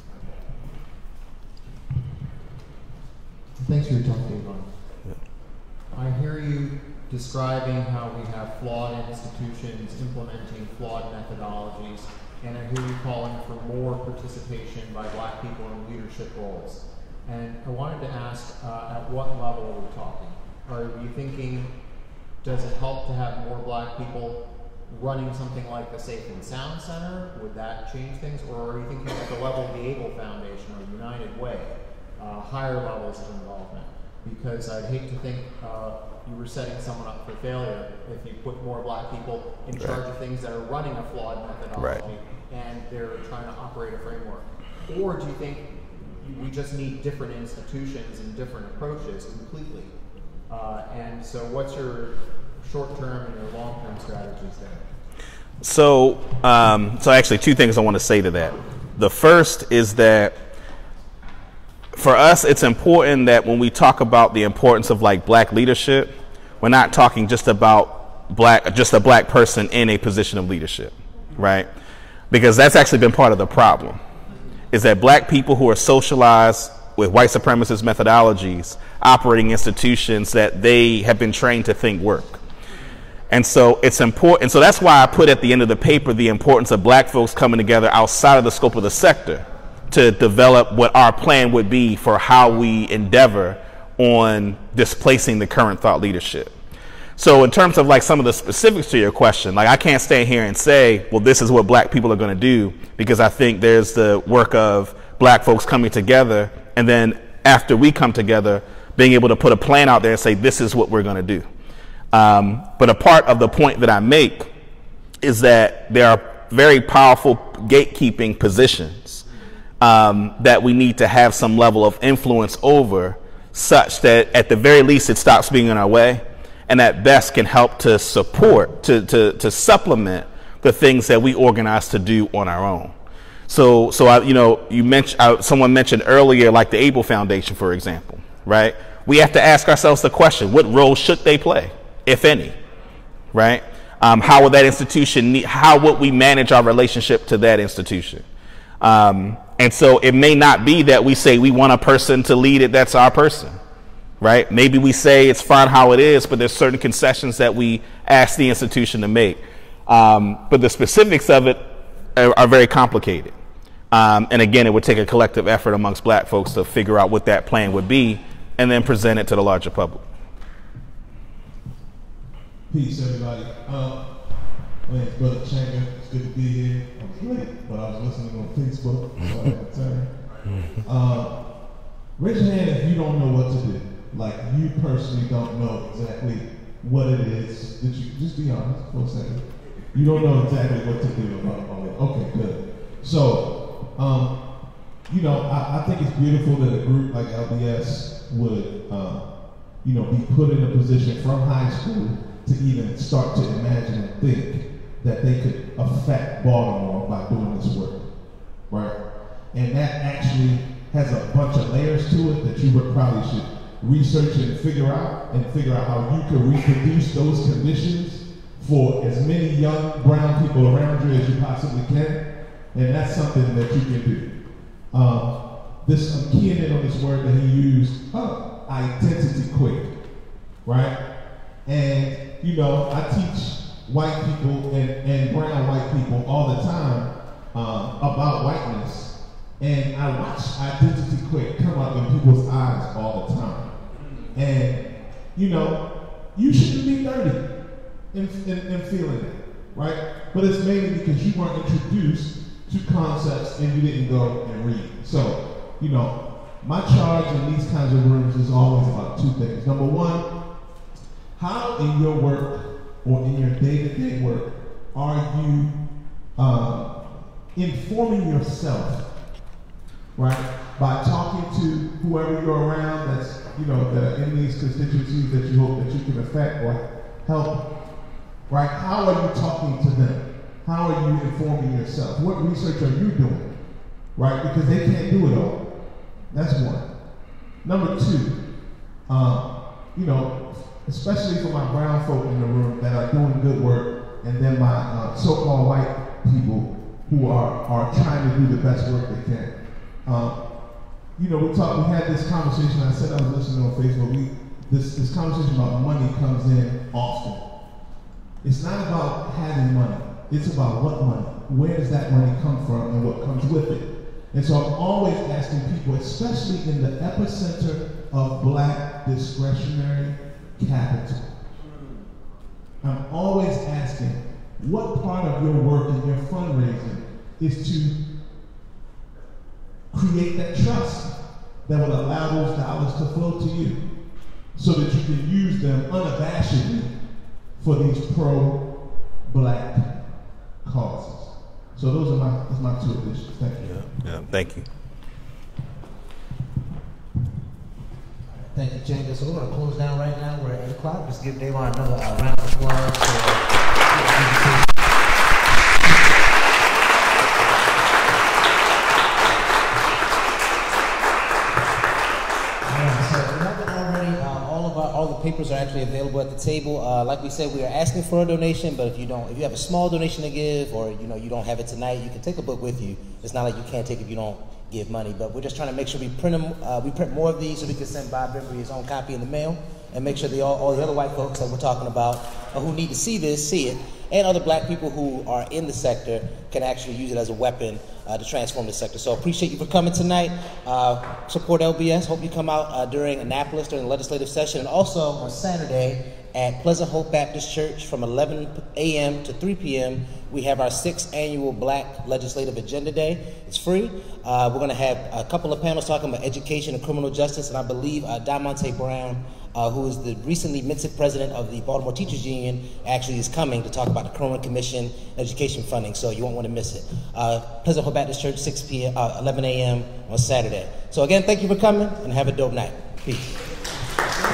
Thanks for your talk. I hear you describing how we have flawed institutions implementing flawed methodologies, and I hear you calling for more participation by black people in leadership roles. And I wanted to ask, uh, at what level are we talking? Are you thinking, does it help to have more black people running something like the Safe and Sound Center? Would that change things? Or are you thinking at the level of the Abell Foundation or United Way, uh, higher levels of involvement? Because I'd hate to think uh, you were setting someone up for failure if you put more black people in Right. charge of things that are running a flawed methodology Right. and they're trying to operate a framework. Or do you think we just need different institutions and different approaches completely? Uh, and so, what's your short-term and your long-term strategies there? So, um, so actually, two things I want to say to that. The first is that for us, it's important that when we talk about the importance of like black leadership, we're not talking just about black, just a black person in a position of leadership, right? Because that's actually been part of the problem, is that black people who are socialized with white supremacist methodologies, operating institutions that they have been trained to think work. And so it's important. So that's why I put at the end of the paper the importance of black folks coming together outside of the scope of the sector to develop what our plan would be for how we endeavor on displacing the current thought leadership. So in terms of like some of the specifics to your question, like I can't stand here and say, well, this is what black people are going to do because I think there's the work of black folks coming together and then after we come together, being able to put a plan out there and say, this is what we're going to do. Um, but a part of the point that I make is that there are very powerful gatekeeping positions um, that we need to have some level of influence over, such that at the very least it stops being in our way, and at best can help to support, to, to, to supplement the things that we organize to do on our own. So, so I, you know, you mentioned uh, someone mentioned earlier, like the Abell Foundation, for example, right? We have to ask ourselves the question: What role should they play, if any? Right? Um, how would that institution? Need, how would we manage our relationship to that institution? Um, and so it may not be that we say we want a person to lead it. That's our person, right? Maybe we say it's fine how it is, but there's certain concessions that we ask the institution to make. Um, but the specifics of it are, are very complicated. Um, and again, it would take a collective effort amongst black folks to figure out what that plan would be and then present it to the larger public. Peace, everybody. Um, my name's Brother Chamber. It's good to be here. I was late, but I was listening on Facebook, so I had time. Uh, raise your hand if you don't know what to do. Like you personally don't know exactly what it is. that you just be honest for a second? You don't know exactly what to do about it. Okay, good. So, um, you know, I, I think it's beautiful that a group like LBS would, uh, you know, be put in a position from high school to even start to imagine and think that they could affect Baltimore by doing this work, right? And that actually has a bunch of layers to it that you would probably should research and figure out, and figure out how you can reproduce those conditions for as many young brown people around you as you possibly can. And that's something that you can do. Um, this, I'm keying in on this word that he used, uh, identity quick. right? And, you know, I teach white people and, and brown white people all the time uh, about whiteness. And I watch identity quick come up in people's eyes all the time. And, you know, you shouldn't be dirty in, in, in feeling it, right? But it's mainly because you weren't introduced to concepts and you didn't go and read. So, you know, my charge in these kinds of rooms is always about two things. Number one, how in your work or in your day-to-day work are you uh, informing yourself, right? By talking to whoever you're around that's, you know, that are in these constituencies that you hope that you can affect or help, right? How are you talking to them? How are you informing yourself? What research are you doing, right? Because they can't do it all. That's one. Number two, um, you know, especially for my brown folk in the room that are doing good work, and then my uh, so-called white people who are, are trying to do the best work they can. Um, you know, we talked, we had this conversation, I said I was listening on Facebook, we, this, this conversation about money comes in often. It's not about having money, it's about what money. Where does that money come from and what comes with it? And so I'm always asking people, especially in the epicenter of black discretionary capital. I'm always asking, what part of your work and your fundraising is to create that trust that will allow those dollars to flow to you so that you can use them unabashedly for these pro-black causes. So those are my, that's my two additions. Thank you. Yeah, yeah thank you. Thank you, Jenga. So we're going to close down right now. We're at 8 o'clock. Just give Dayvon another uh, round of applause for all the papers are actually available at the table. Uh, like we said, we are asking for a donation, but if you don't, if you have a small donation to give, or you know you don't have it tonight, you can take a book with you. It's not like you can't take if you don't give money, but we're just trying to make sure we print them. Uh, we print more of these so we can send Bob Embry his own copy in the mail, and make sure the all, all the other white folks that we're talking about uh, who need to see this see it, and other black people who are in the sector can actually use it as a weapon uh, to transform the sector. So appreciate you for coming tonight. Uh, support LBS. Hope you come out uh, during Annapolis during the legislative session, and also on Saturday at Pleasant Hope Baptist Church from 11 a.m. to 3 p.m. We have our sixth annual Black Legislative Agenda Day. It's free. Uh, we're going to have a couple of panels talking about education and criminal justice, and I believe uh, Diamonte Brown uh, who is the recently minted president of the Baltimore Teachers Union, actually is coming to talk about the Kirwan Commission education funding, so you won't want to miss it. Uh, Pleasant Hope Baptist Church, 6 p.m., uh, 11 a.m. on Saturday. So again, thank you for coming, and have a dope night. Peace.